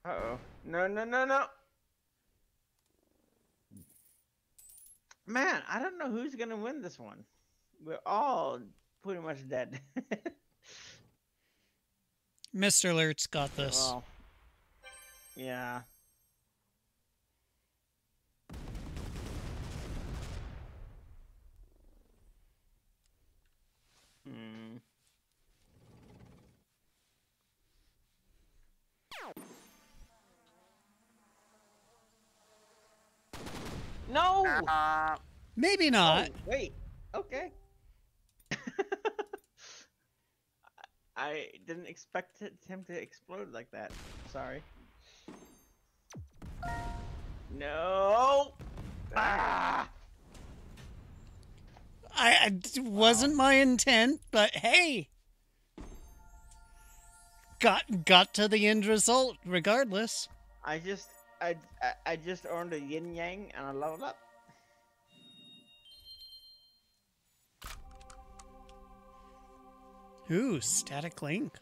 Uh oh. No, no, no, no. Man, I don't know who's gonna win this one. We're all pretty much dead. Mr. Alert's got this. well, yeah. Hmm. No! Ah. Maybe not. Oh, wait. Okay. I didn't expect him to explode like that. Sorry. No. Ah! I, I it wasn't my intent, but hey, got got to the end result regardless. I just, I, I, I just earned a yin yang and I leveled up. Ooh, static link.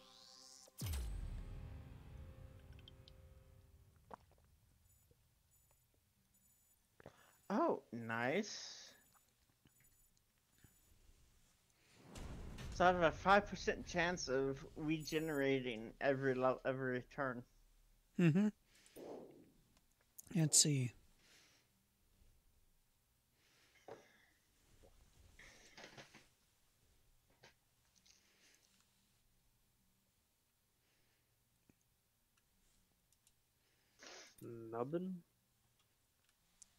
Oh, nice. So I have a five percent chance of regenerating every level, every turn. Mm-hmm. Let's see. Nubbin?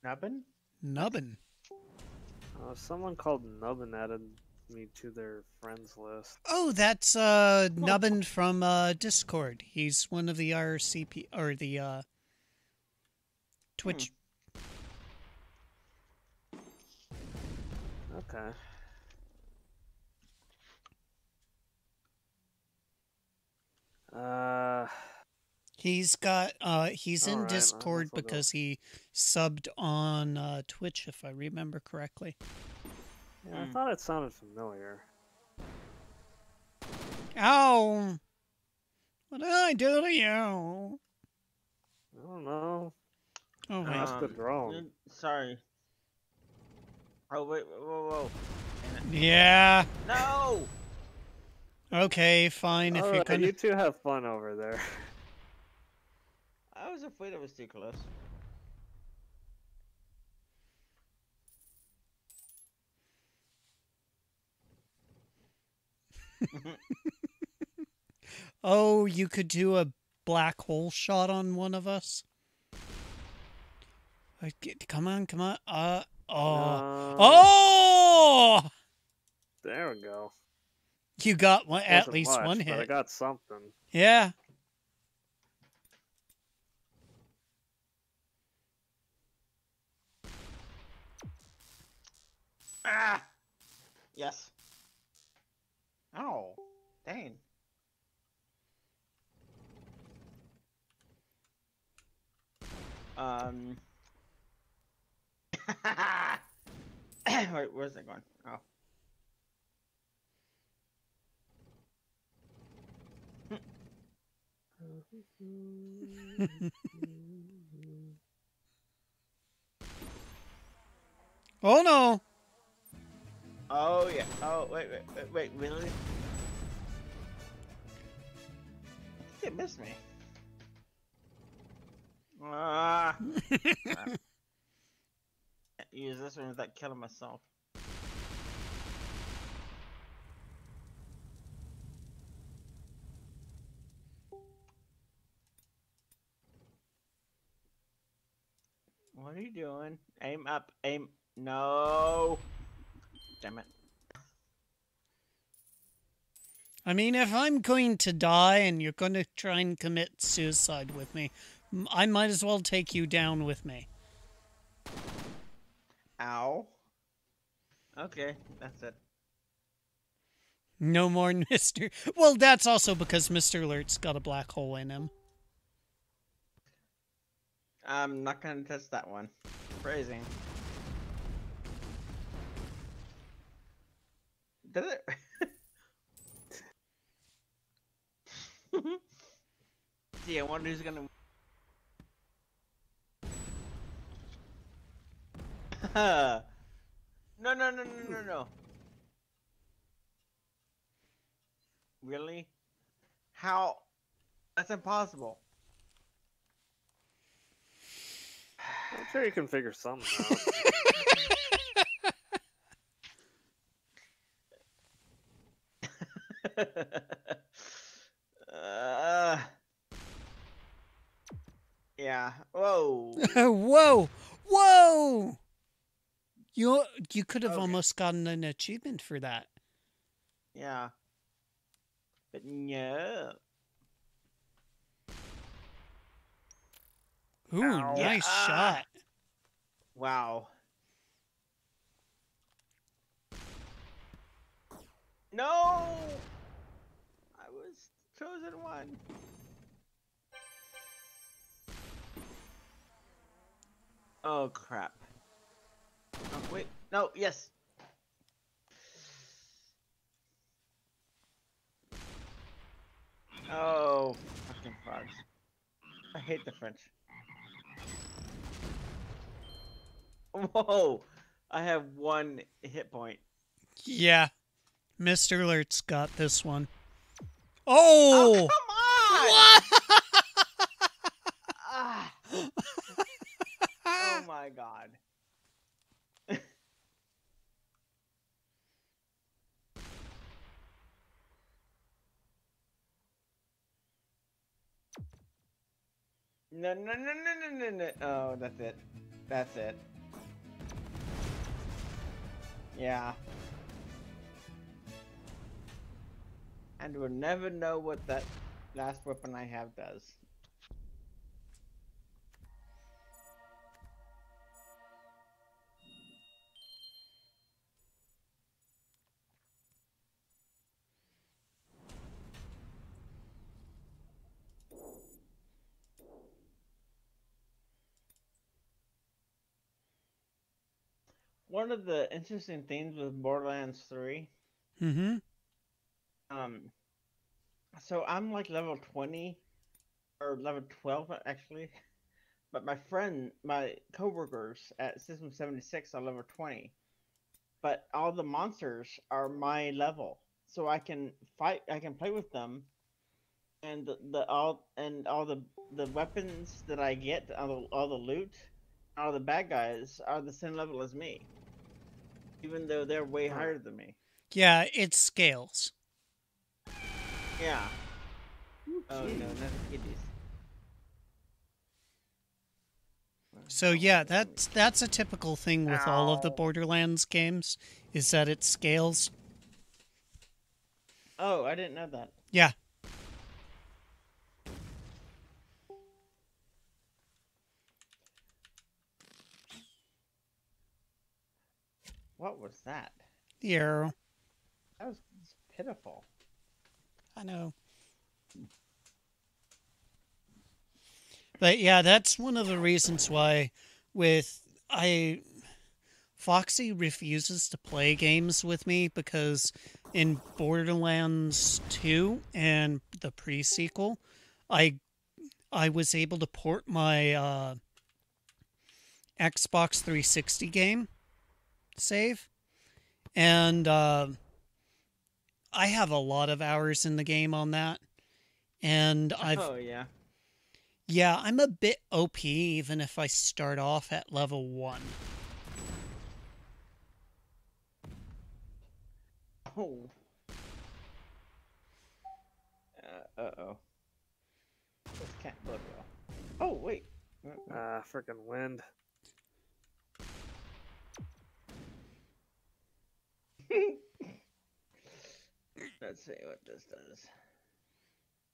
Nubbin? Nubbin. Uh, someone called Nubbin added me to their friends list. Oh, that's uh Nubbin from uh Discord. He's one of the RCP or the uh Twitch. Okay. Uh, He's got uh he's in Alright, I guess Discord I'll go. because he subbed on uh Twitch if I remember correctly. Yeah, I Hmm. thought it sounded familiar. Ow! What did I do to you? I don't know. Oh wait. That's the drone. Sorry. Oh wait, whoa, whoa, whoa. Yeah. No! Okay, fine. If you're Alright, gonna you two have fun over there. I was afraid I was too close. Oh, you could do a black hole shot on one of us. Come on, come on. Uh oh. No. Oh! There we go. You got one, at least much, one but I got something. Yeah. Ah! Yes. Ow. Dang. Um. Wait, where's that going? Oh. Oh no. Oh yeah. Oh wait, wait, wait, wait really? It missed me. Ah. Use this one without killing myself. What are you doing? Aim up, aim. No. Damn it. I mean, if I'm going to die and you're going to try and commit suicide with me, I might as well take you down with me. Ow. Okay, that's it. No more Mr. Well, that's also because Mr. Alert's got a black hole in him. I'm not gonna touch that one. Phrasing. Did it? See, I wonder who's gonna. no, no, no, no, no, no. Really? How? That's impossible. I'm sure you can figure something out. Uh, yeah. Whoa. Whoa! Whoa! You you could have Okay. almost gotten an achievement for that. Yeah. But no. Ooh, Ow. nice Yeah. shot. Wow. No! Chosen one. Oh crap. Oh, wait. No, yes. Oh, fucking frogs. I hate the French. Whoa! I have one hit point. Yeah. Mr. Alert's got this one. Oh, Oh! come on! what? Ah. oh my god. No, no, no, no, no, no, no. Oh, that's it. That's it. Yeah. And we'll never know what that last weapon I have does. One of the interesting things with Borderlands 3 Mm-hmm. Um so i'm like level 20 or level 12 actually. But my friend my coworkers at system 76 are level 20 but all the monsters are my level. So i can fight i can play with them. And the, the all and all the the weapons that i get all the, all the loot all the bad guys are the same level as me. Even though they're way higher than me. Yeah, it scales. Yeah Ooh, oh no gee. not kiddies So oh, yeah, that's that's a typical thing with all of the Borderlands games is that it scales. Oh, I didn't know that. Yeah. What was that? The arrow. That was pitiful. I know. But yeah, that's one of the reasons why with I Foxy refuses to play games with me because in Borderlands 2 and the pre-sequel, I I was able to port my uh, Xbox 360 game save and uh, I have a lot of hours in the game on that. And I've oh yeah. yeah, I'm a bit OP even if I start off at level 1. Oh. Uh oh. This can't look well. Oh wait. Ah, freaking wind. Let's see what this does.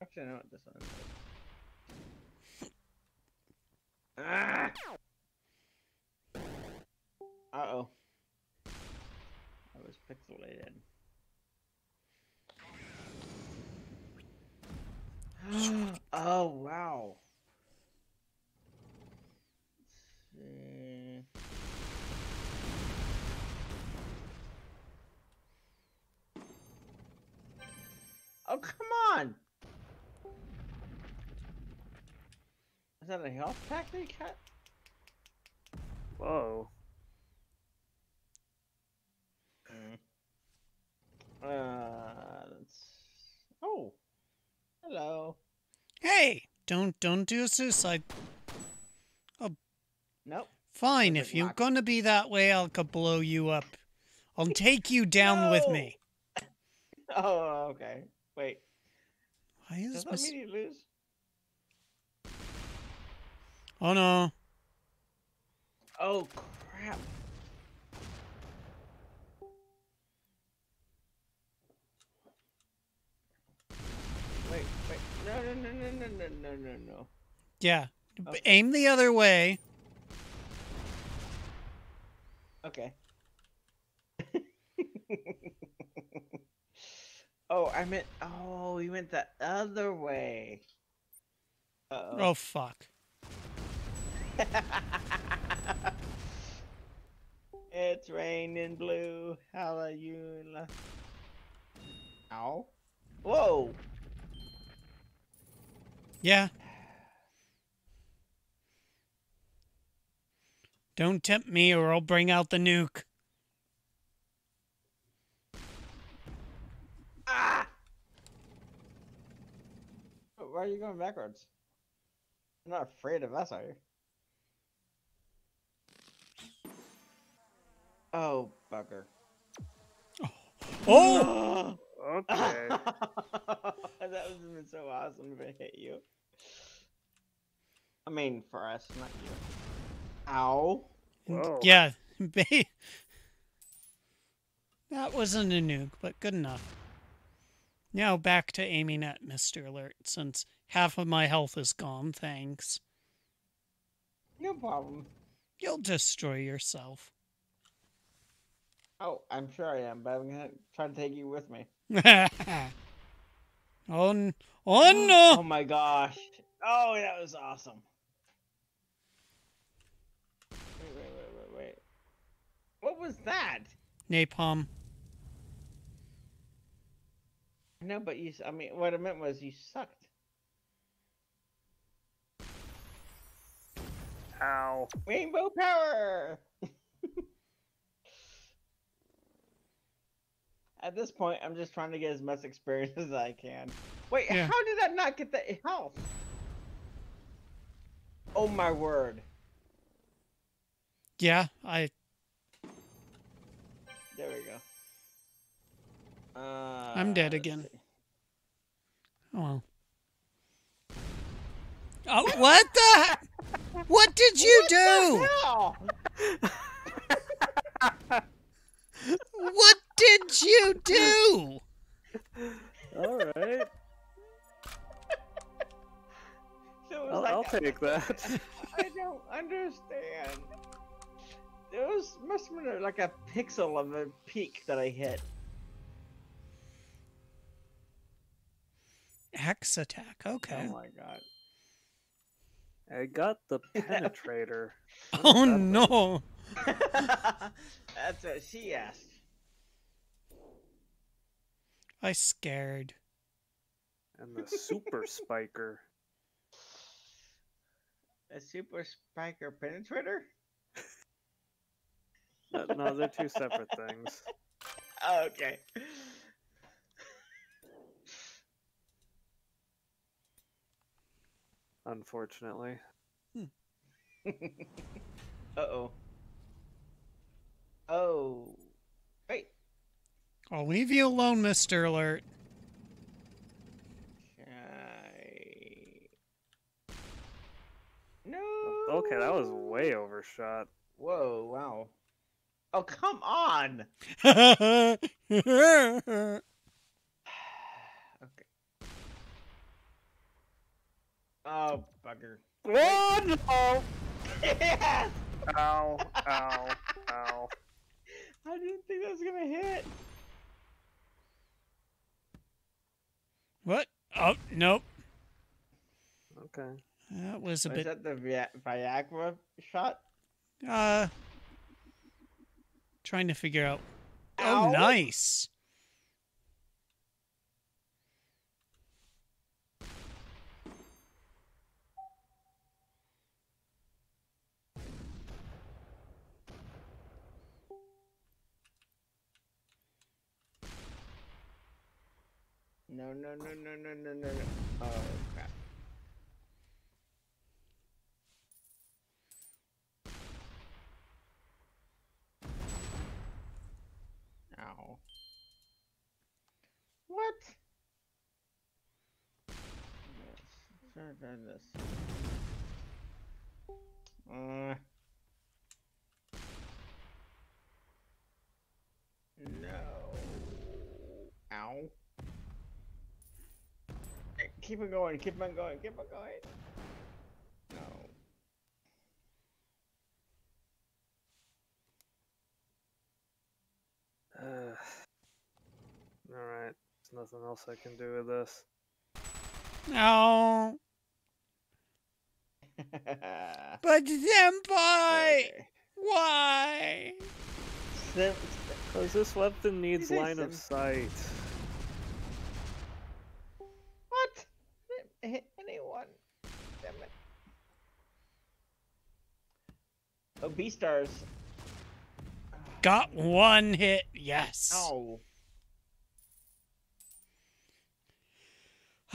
Actually, I know what this one does. Ah! Uh oh. I was pixelated. oh wow. Oh come on! Is that a health pack they cut? Whoa. Uh, let's. Oh, hello. Hey, don't don't do a suicide. Oh. Nope. Fine, if you're lock. gonna be that way, I'll go blow you up. I'll take you down with me. Oh, okay. Wait. Why is Does that mean you lose? Oh no. Oh crap. Wait, wait. No, no, no, no, no, no, no, no, no. Yeah. Okay. Aim the other way. Okay. oh, I meant. Oh, you went the other way. Uh Oh fuck. it's raining blue. Hallelujah. Ow. Whoa. Yeah. Don't tempt me or I'll bring out the nuke. Ah! Why are you going backwards? You're not afraid of us, are you? Oh, bugger. Oh! oh! Okay. that would have been so awesome if it hit you. I mean, for us, not you. Ow. Whoa. Yeah, that wasn't a nuke, but good enough. Now back to aiming at Mr. Alert, since half of my health is gone, thanks. No problem. You'll destroy yourself. Oh, I'm sure I am, but I'm gonna try to take you with me. oh, oh no! Oh my gosh. Oh, that was awesome. Wait, wait, wait, wait, wait. What was that? Napalm. No, but you. I mean, what I meant was you sucked. Ow. Rainbow power. At this point, I'm just trying to get as much experience as I can. Wait, Yeah. how did that not get the health? Oh my word! Yeah, I. There we go. Uh, I'm dead again. see. Oh well. Oh, what the? What did you do? What did you do? All right. So it was I'll, like I'll take that. I don't understand. It was must have been like a pixel of a peak that I hit. Hex attack. Okay. Oh my god. I got the penetrator. Oh no. That's what she asked. I scared. And the super spiker. A super spiker penetrator? No, no, they're two separate things. Oh, okay. Unfortunately. uh oh. Oh. Wait. I'll leave you alone, Mr. Alert. I... No. Okay, that was way overshot. Whoa, wow. Oh, come on! oh Okay. Oh, bugger. Oh no! yes! Ow, ow, ow. I didn't think that was gonna hit. what? Oh, nope. Okay. That was a Was bit. that the Vi- Viagra shot? Uh. Trying to figure out. Ow. Oh, nice. No, no, no, no, no, no, no, no. Oh, crap. Ow. What? Yes. Should have this. Uh. No. Ow. Hey, Keep it going, keep on going, keep on going. No. Uh, Alright. There's nothing else I can do with this. No. But Senpai! Okay. Why? Because this weapon needs say line of sight. What? Didn't hit anyone. Damn it. Oh, B stars. Got one hit. Yes. Oh.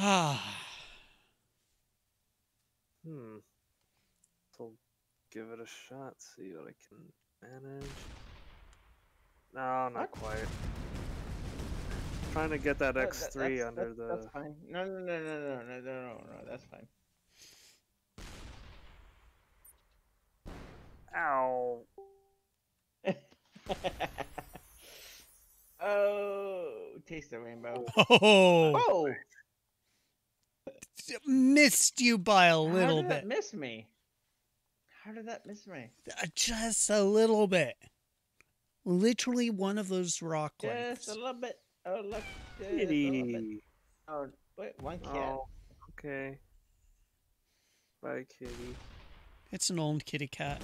Ah. Hmm. So give it a shot, see what I can manage. No, not What? quite. Trying to get that No, that- X3 that's- under that's- That's the. fine. No, no, no, no, no, no, no, no, no, no, that's fine. Ow. oh, taste the rainbow. Oh, Oh, missed you by a how little did bit. that miss me? How did that miss me? Uh, Just a little bit. Literally one of those rock Just lengths. a little bit. Oh, look. Just a little bit. Kitty. Oh, wait, one cat. Oh, okay. Bye, kitty. It's an old kitty cat.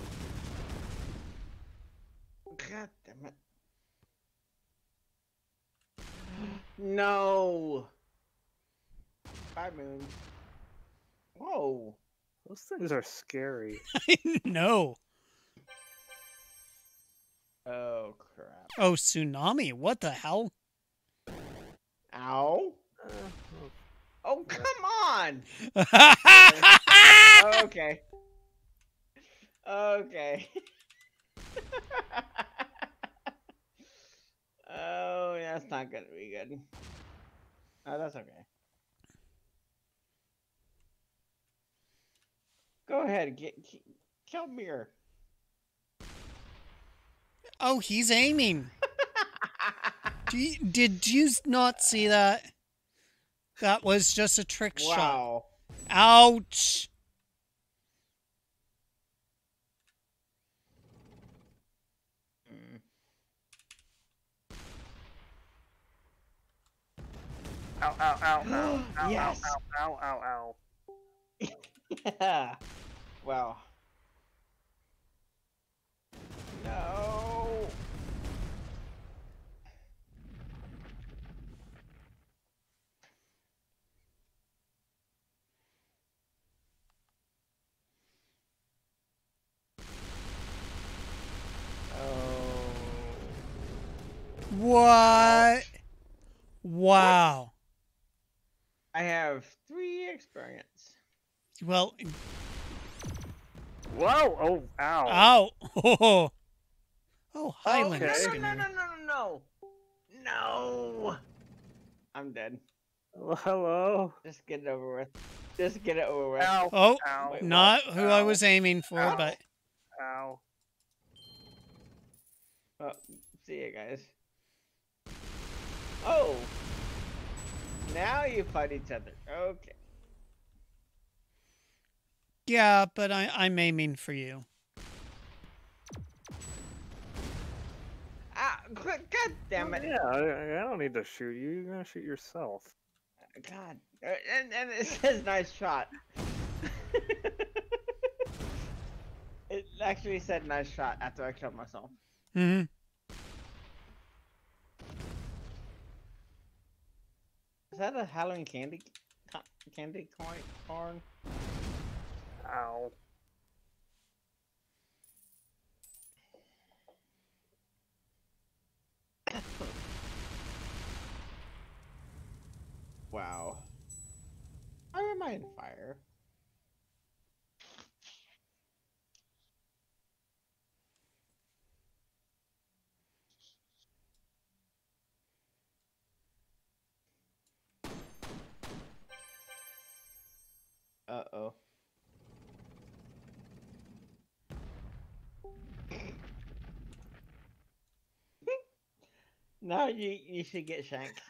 God damn it. No. Bye, moon. Whoa. Those things are scary. I know. Oh, crap. Oh, tsunami. What the hell? Ow. Uh, Oh, come on. Okay. Okay. oh, yeah, that's not gonna be good. Oh, that's okay. Go ahead, get, ki- kill Mir. oh, he's aiming. You, did you not see that? That was just a trick shot. wow. Ouch. Ow, ow, ow, ow, ow, Yes. ow, ow, ow, ow. Yeah. Wow. No. Oh. What? Wow. I have three experience. Well, Whoa! Oh, ow. ow. Oh, oh Highland oh, no, Okay. no, no, no, no, no, no. No. I'm dead. Hello, Hello. Just get it over with. Just get it over with. Ow. Oh, Ow. Wait, not who I was aiming for, Ow. but Ow. Oh, see you guys. Oh. Now you fight each other. Okay. yeah, but I, I'm aiming for you. Ah, God damn it. Yeah, I, I don't need to shoot you. You're gonna shoot yourself. God. Uh, And, and it says nice shot. it actually said nice shot after I killed myself. hmm Is that a Halloween candy candy corn? Ow. Wow. Why am I in fire? Uh oh. now you you should get shanked.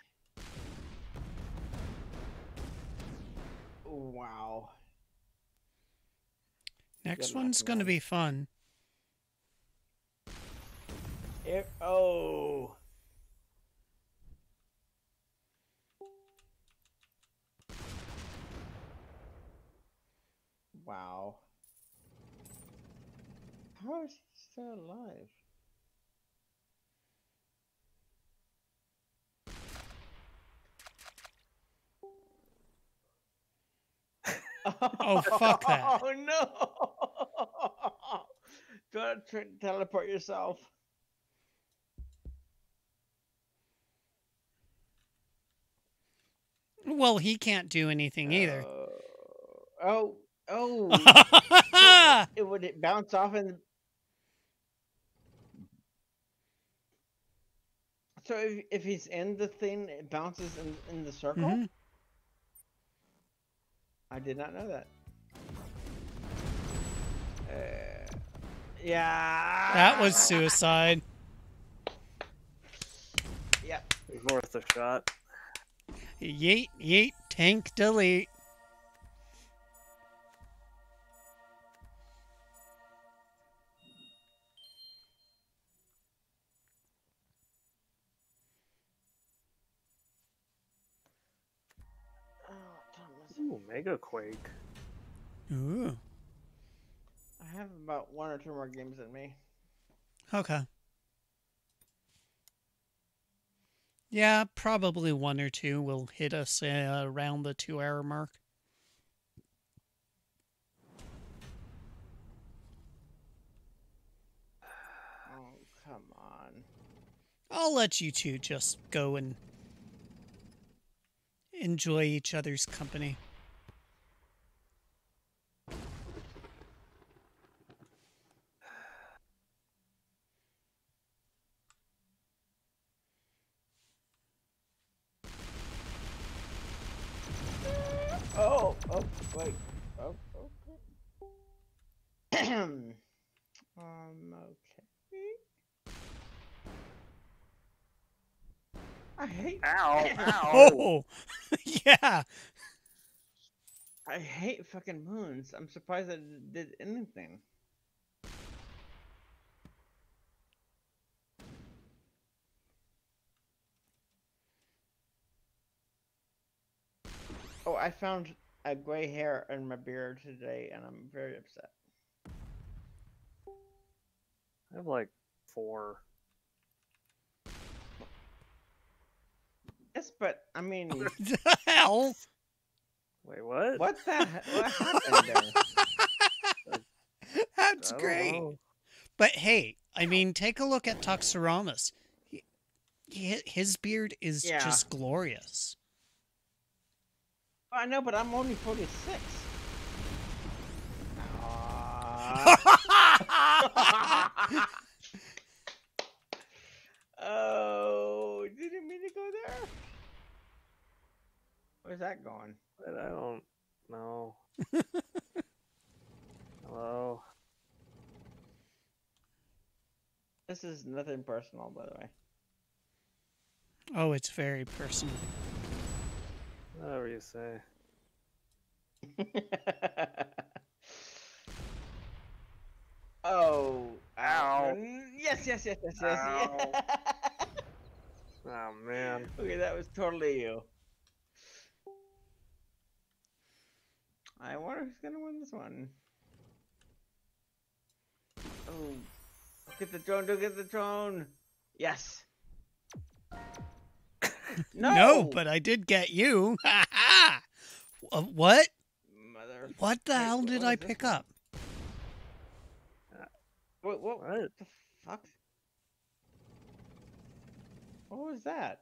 Wow. Next Good one's going to Ryan. be fun. If, oh. Wow. How is he still alive? Oh, fuck that. Oh no! Don't try to teleport yourself. Well, he can't do anything either. Uh, oh, it would it bounce off and So if if he's in the thing, it bounces in in the circle. Mhm. I did not know that. Uh, Yeah. That was suicide. Yep. Worth a shot. Yeet, yeet, tank, delete. Mega Quake. Ooh. I have about one or two more games in me. Okay. Yeah, probably one or two will hit us uh, around the two hour mark. Oh, come on. I'll let you two just go and enjoy each other's company. Oh, oh, wait. Oh, okay. um, okay. I hate. Ow! Ow! Oh, yeah. I hate fucking moons. I'm surprised that it did anything. Oh, I found a gray hair in my beard today, and I'm very upset. I have like four. Yes, but I mean, what the hell? Wait, what? what the he- what happened there? That's great. know. But hey, I mean, take a look at Tuxramus. He, he, his beard is Yeah. just glorious. I know, but I'm only 46. oh, didn't mean to go there. Where's that going? But I don't know. Hello. This is nothing personal, by the way. oh, it's very personal. Whatever you say. oh, Ow. mm, Yes, yes, yes, yes, yes. Ow. Oh man. okay, that was totally you. I wonder who's gonna win this one. Oh, get the drone! Don't get the drone! Yes. No. No, but I did get you. Uh, what? mother. What the hell did I pick one? up? What? What? What? What the fuck? What was that?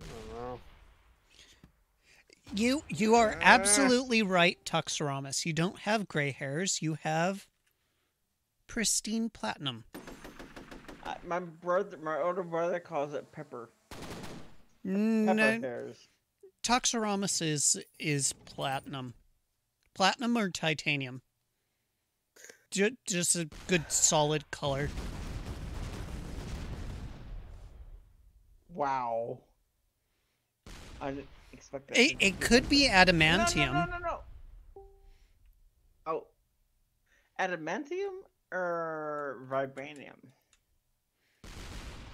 I don't know. You you are Uh. absolutely right, Tuxramus. You don't have gray hairs. You have pristine platinum. Uh, my brother, my older brother calls it pepper. No, hairs. Tuxramus is is platinum, platinum or titanium. Ju- Just a good solid color. Wow. I didn't expect that. It, it could be No, adamantium. No, no, no, no. Oh, adamantium or vibranium?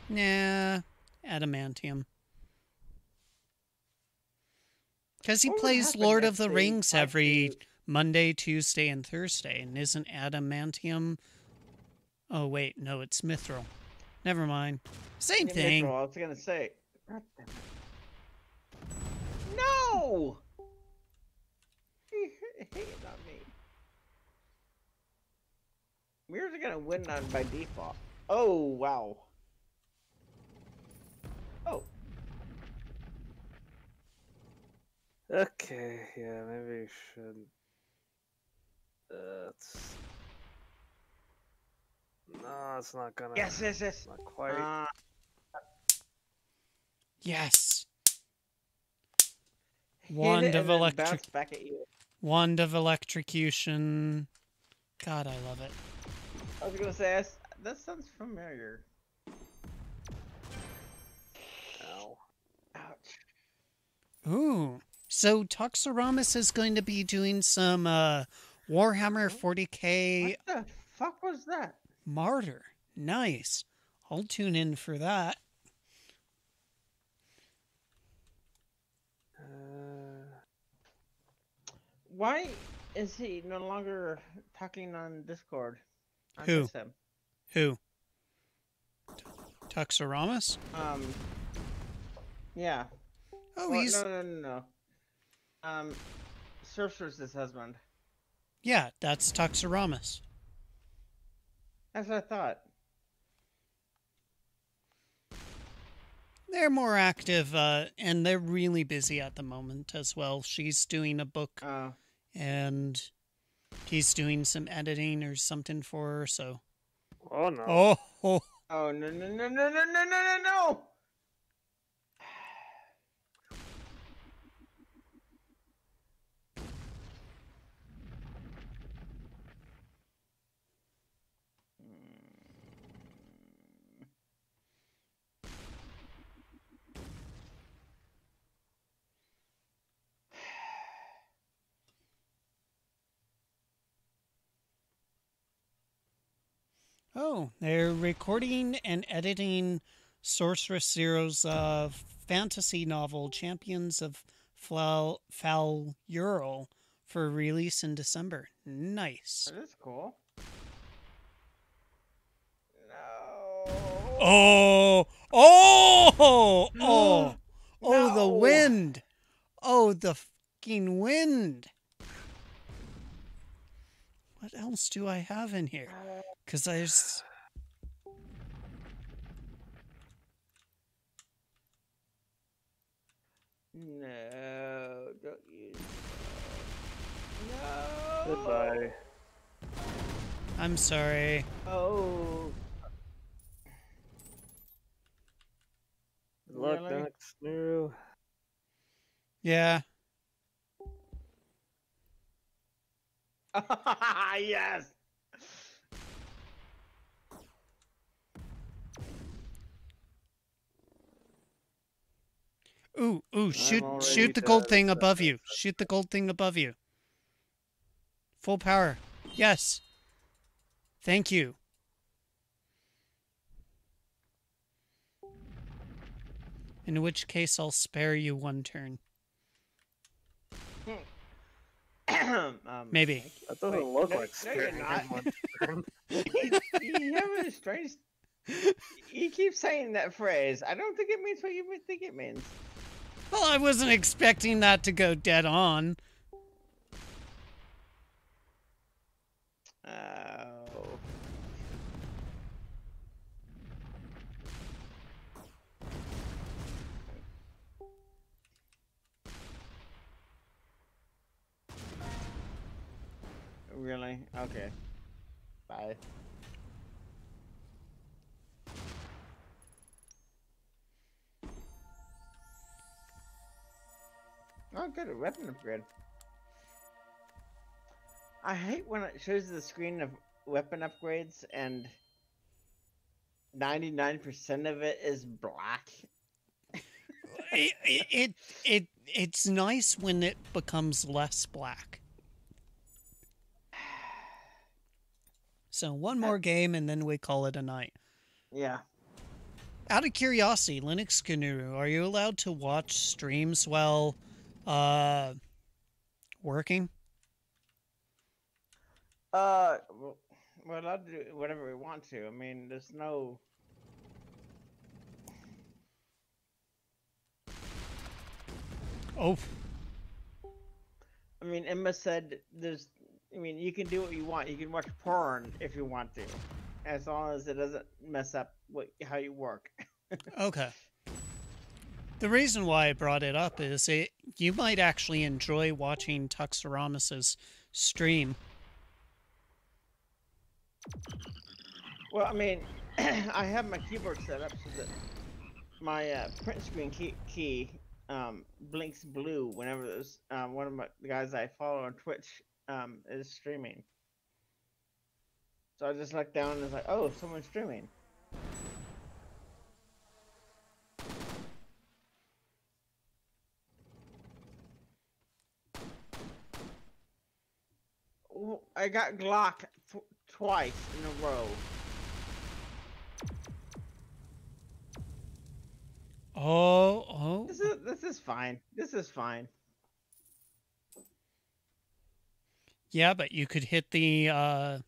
Nah, adamantium. Because he plays Lord of the they Rings every Monday, Tuesday, and Thursday, and isn't adamantium? Oh wait, no, it's mithril. Never mind. Same thing. Mithril, I was gonna say. God damn it. No. Hated on me. Mirrors are gonna win on by default. Oh wow. Oh, Okay, yeah, maybe you should. Uh. No, it's not gonna. yes, yes, yes. Not quite. Uh, Yes. hit Wand of electric- back at you. Wand of electrocution. God, I love it. I was gonna say I s- that sounds familiar. Ow. Ouch. Ooh. So Tuxramus is going to be doing some uh, Warhammer 40k What the fuck was that? Martyr. Nice. I'll tune in for that. Uh, Why is he no longer talking on Discord? I Who? him. Who? Tuxramus? Um. Yeah. Oh, Well, he's no, no, no, no. Um, Sorcerer's his husband. Yeah, that's Tuxramus. As I thought. They're more active, uh, and they're really busy at the moment as well. She's doing a book, uh, and he's doing some editing or something for her. So, oh no! Oh, oh, no, no, no, no, no, no, no! Oh, they're recording and editing Sorceress Zero's uh, fantasy novel, Champions of Fal Fal Ural, for release in December. Nice. That is cool. No. Oh, oh, oh, oh, the wind. Oh, the fucking wind. What else do I have in here? Because I just. No, don't use that. No. Goodbye. I'm sorry. Oh. Good luck, Really? Dennis Nero. Yeah. Yes. Ooh, ooh, shoot shoot the gold thing above you. Shoot the gold thing above you. Full power. Yes. Thank you. In which case I'll spare you one turn. Um, Maybe. That doesn't Wait, look no- like no, you're not. anyone. you have a strange. You keep saying that phrase. I don't think it means what you think it means. Well, I wasn't expecting that to go dead on. Oh. Really? Okay. Bye. Oh, good. A weapon upgrade. I hate when it shows the screen of weapon upgrades and 99% of it is black. it, it, it it it's nice when it becomes less black. So one more game and then we call it a night. Yeah. Out of curiosity, Linux Gnuru, are you allowed to watch streams while uh working? Uh, well, we're allowed to do whatever we want to. I mean, there's no. Oh, I mean, Emma said there's. I mean, you can do what you want. You can watch porn if you want to, as long as it doesn't mess up what how you work. okay. The reason why I brought it up is it you might actually enjoy watching Tuxramus's stream. Well, I mean, I have my keyboard set up so that my uh, print screen key, key um, blinks blue whenever there's um, one of my the guys I follow on Twitch um, is streaming. So I just looked down and it's like, oh, someone's streaming. I got Glock tw- twice in a row. Oh, oh. This is this is fine. This is fine. Yeah, but you could hit the uh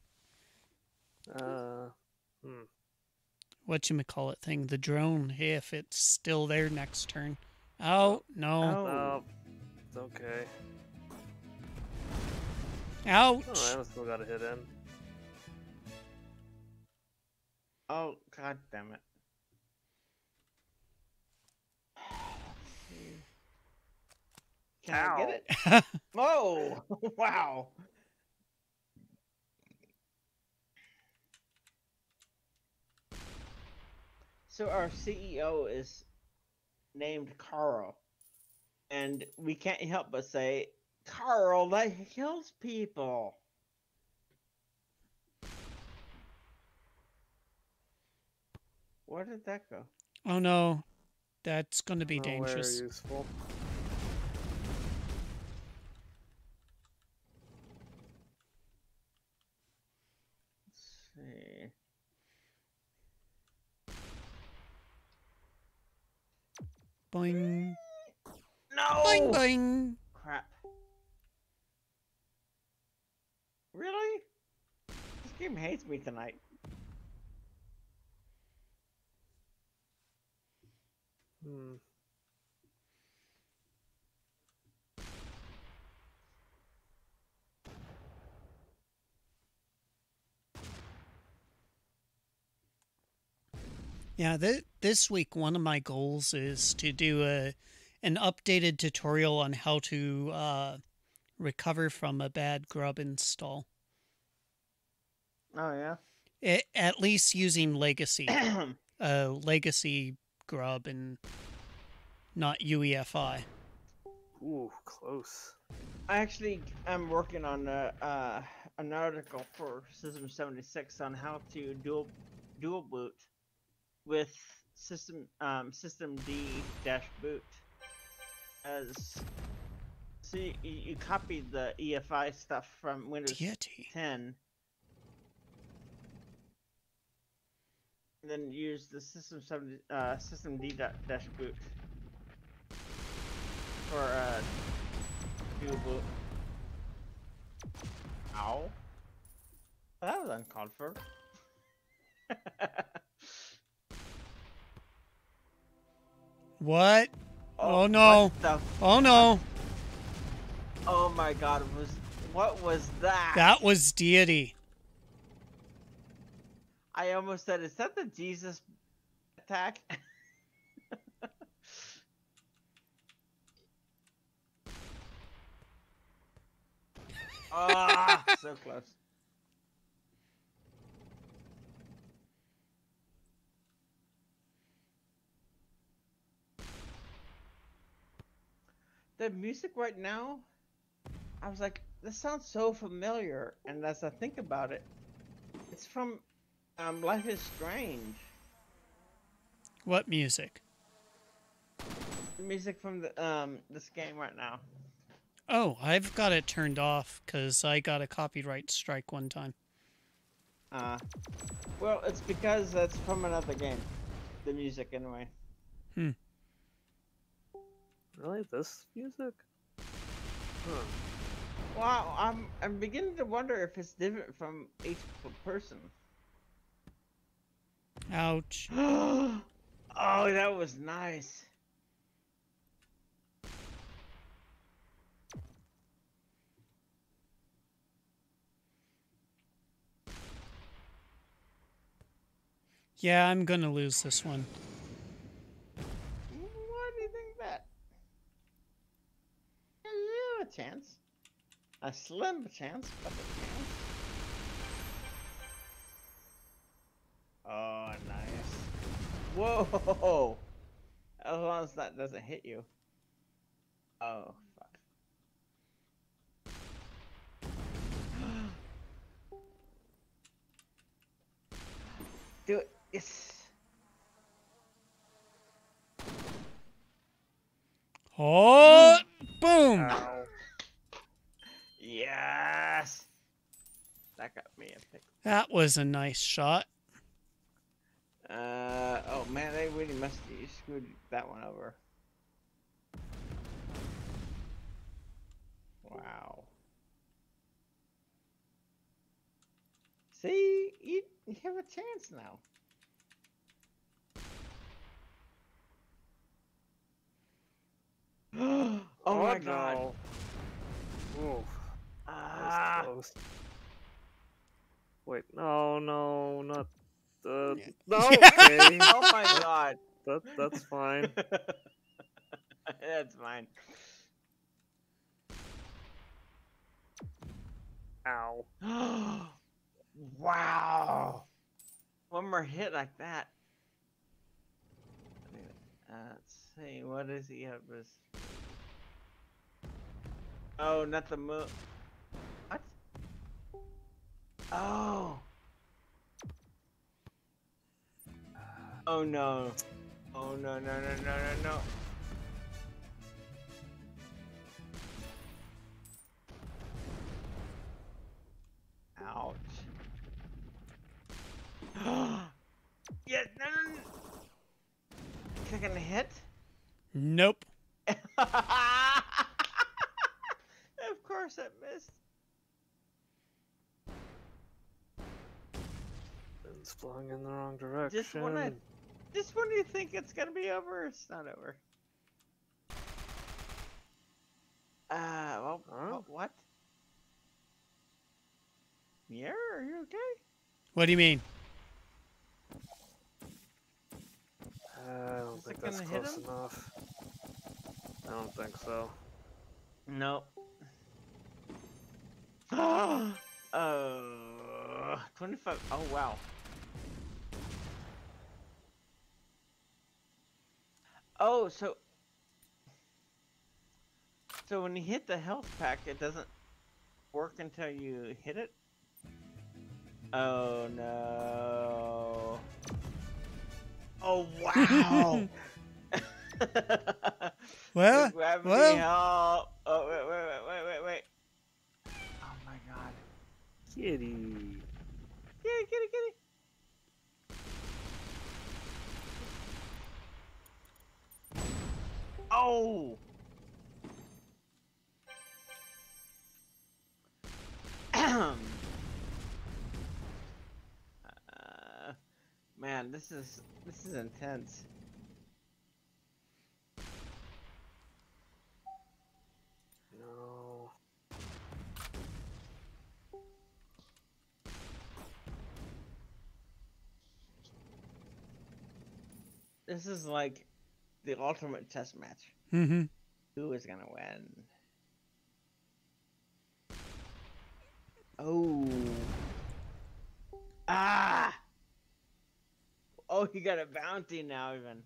Uh, hmm. what you call it thing, the drone if it's still there next turn. Oh, no. Oh. Oh, it's okay. Ouch. Oh, I still got a hit in. Oh god damn it. Can I get it? Oh wow. So our CEO is named Carl. And we can't help but say, Carl, that kills people. Where did that go? oh no. That's going to be Nowhere dangerous. useful. Let's see. Boing. No! Boing, boing. Crap. Really? This game hates me tonight. Hmm. Yeah, th- this week one of my goals is to do a an updated tutorial on how to uh, recover from a bad grub install. Oh yeah. I at least using legacy, uh, legacy grub and not UEFI. Ooh, close. I actually am working on a, uh, an article for System 76 on how to dual dual boot with system um, system D dash boot. As so you, you copied the EFI stuff from Windows Deity. 10, then use the system 70 uh, system D dash boot for uh, dual boot. Ow. That was uncalled for. What? Oh, no. what the- Oh no, oh my god, was what was that? that was deity. I almost said, is that the Jesus attack? Ah, so close. The music right now, I was like, this sounds so familiar. And as I think about it, it's from um, Life is Strange. What music? The music from the um this game right now. Oh, I've got it turned off because I got a copyright strike one time. Uh, well, it's because that's from another game. The music, anyway. Really? This music? Huh. Wow, I'm I'm beginning to wonder if it's different from each person. Ouch. oh, that was nice. Yeah, I'm gonna lose this one. Why do you think that? A little chance. A slim chance, but a chance. Oh, nice. Whoa! As long as that doesn't hit you. Oh, fuck. Do it. Yes. Oh, boom! Ow. Yes. That got me a pick. That was a nice shot. Uh oh man, they really must have screwed that one over. Wow. See, you, you have a chance now. oh my god. no. Ooh, that Ah, was close. Wait, no, no, not. Uh, Yeah. no, okay. oh my god. that, that's fine. That's fine. Ow. wow. One more hit like that. Uh, let's see. What does he have? His... Oh, not the moon. Oh. Oh no. Oh no no no no no no. Ouch. yeah, no, no, no. Second hit? Nope. of course it missed. It's flowing in the wrong direction. Just when I, just when you think it's gonna be over, it's not over. Uh, well, Huh? wh- what? Yeah, are you okay? What do you mean? I don't Is think that's close enough. I don't think so. No. uh, 25. Oh, wow. Oh, so. So when you hit the health pack, it doesn't work until you hit it? Oh, no. Oh, wow. Well, Gravity well. help. Oh, wait, wait, wait, wait, wait, wait. Oh my god. Kitty. Kitty, kitty, kitty. Oh! Uh, man, this is this is intense. No. This is like the ultimate test match. Mm-hmm. Who is gonna win? Oh. Ah! Oh, he got a bounty now, even.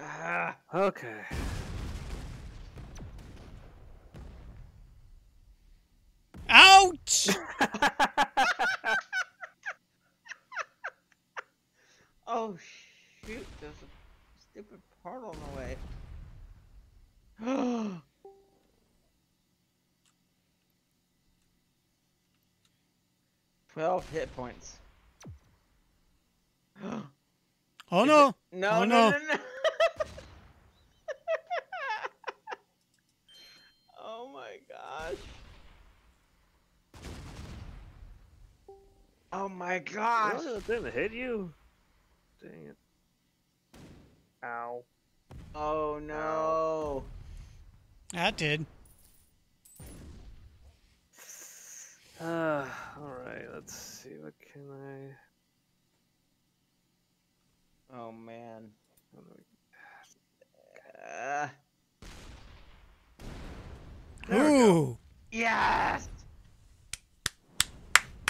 Ah! Okay. Ouch! Oh, shoot, there's a stupid portal in the way. Twelve hit points. Oh no! it- No, Oh, no, no. no, no. oh my gosh. Oh my gosh. What? It didn't hit you? Dang it. Ow. Oh no. That did. Uh, alright, let's see. What can I. Oh man. what do Uh, There we go. Ooh! yes.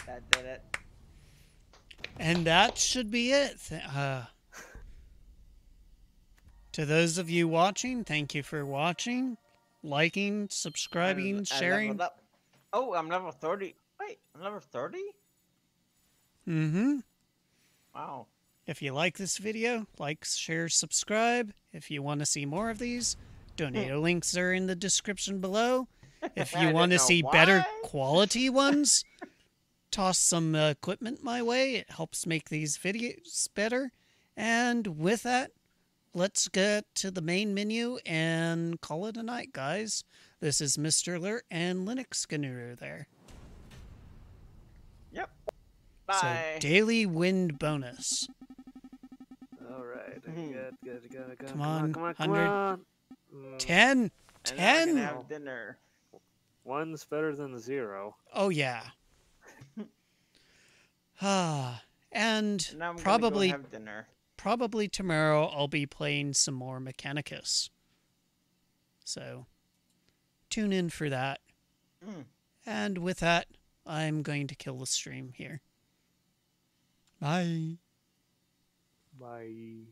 That did it. And that should be it. Uh, to those of you watching, thank you for watching. liking, subscribing, I sharing. leveled up. Oh, I'm level 30. Wait, I'm level 30? Mm-hmm. Wow. If you like this video, like, share, subscribe. If you want to see more of these, donate links are in the description below. If you want to see better quality ones, toss some uh, equipment my way. It helps make these videos better. And with that, let's get to the main menu and call it a night, guys. This is Mr. Alert and Linux Gnu there. Yep. Bye. So, daily wind bonus. All right. Mhm. Good, good, good, good. Come on, come on, come 100. on. Mm, 10. And now we're 10. have dinner. One's better than zero. Oh yeah. Ah, and And now I'm probably go have dinner. probably tomorrow I'll be playing some more Mechanicus. So tune in for that. Mm. And with that, I'm going to kill the stream here. Bye. Bye.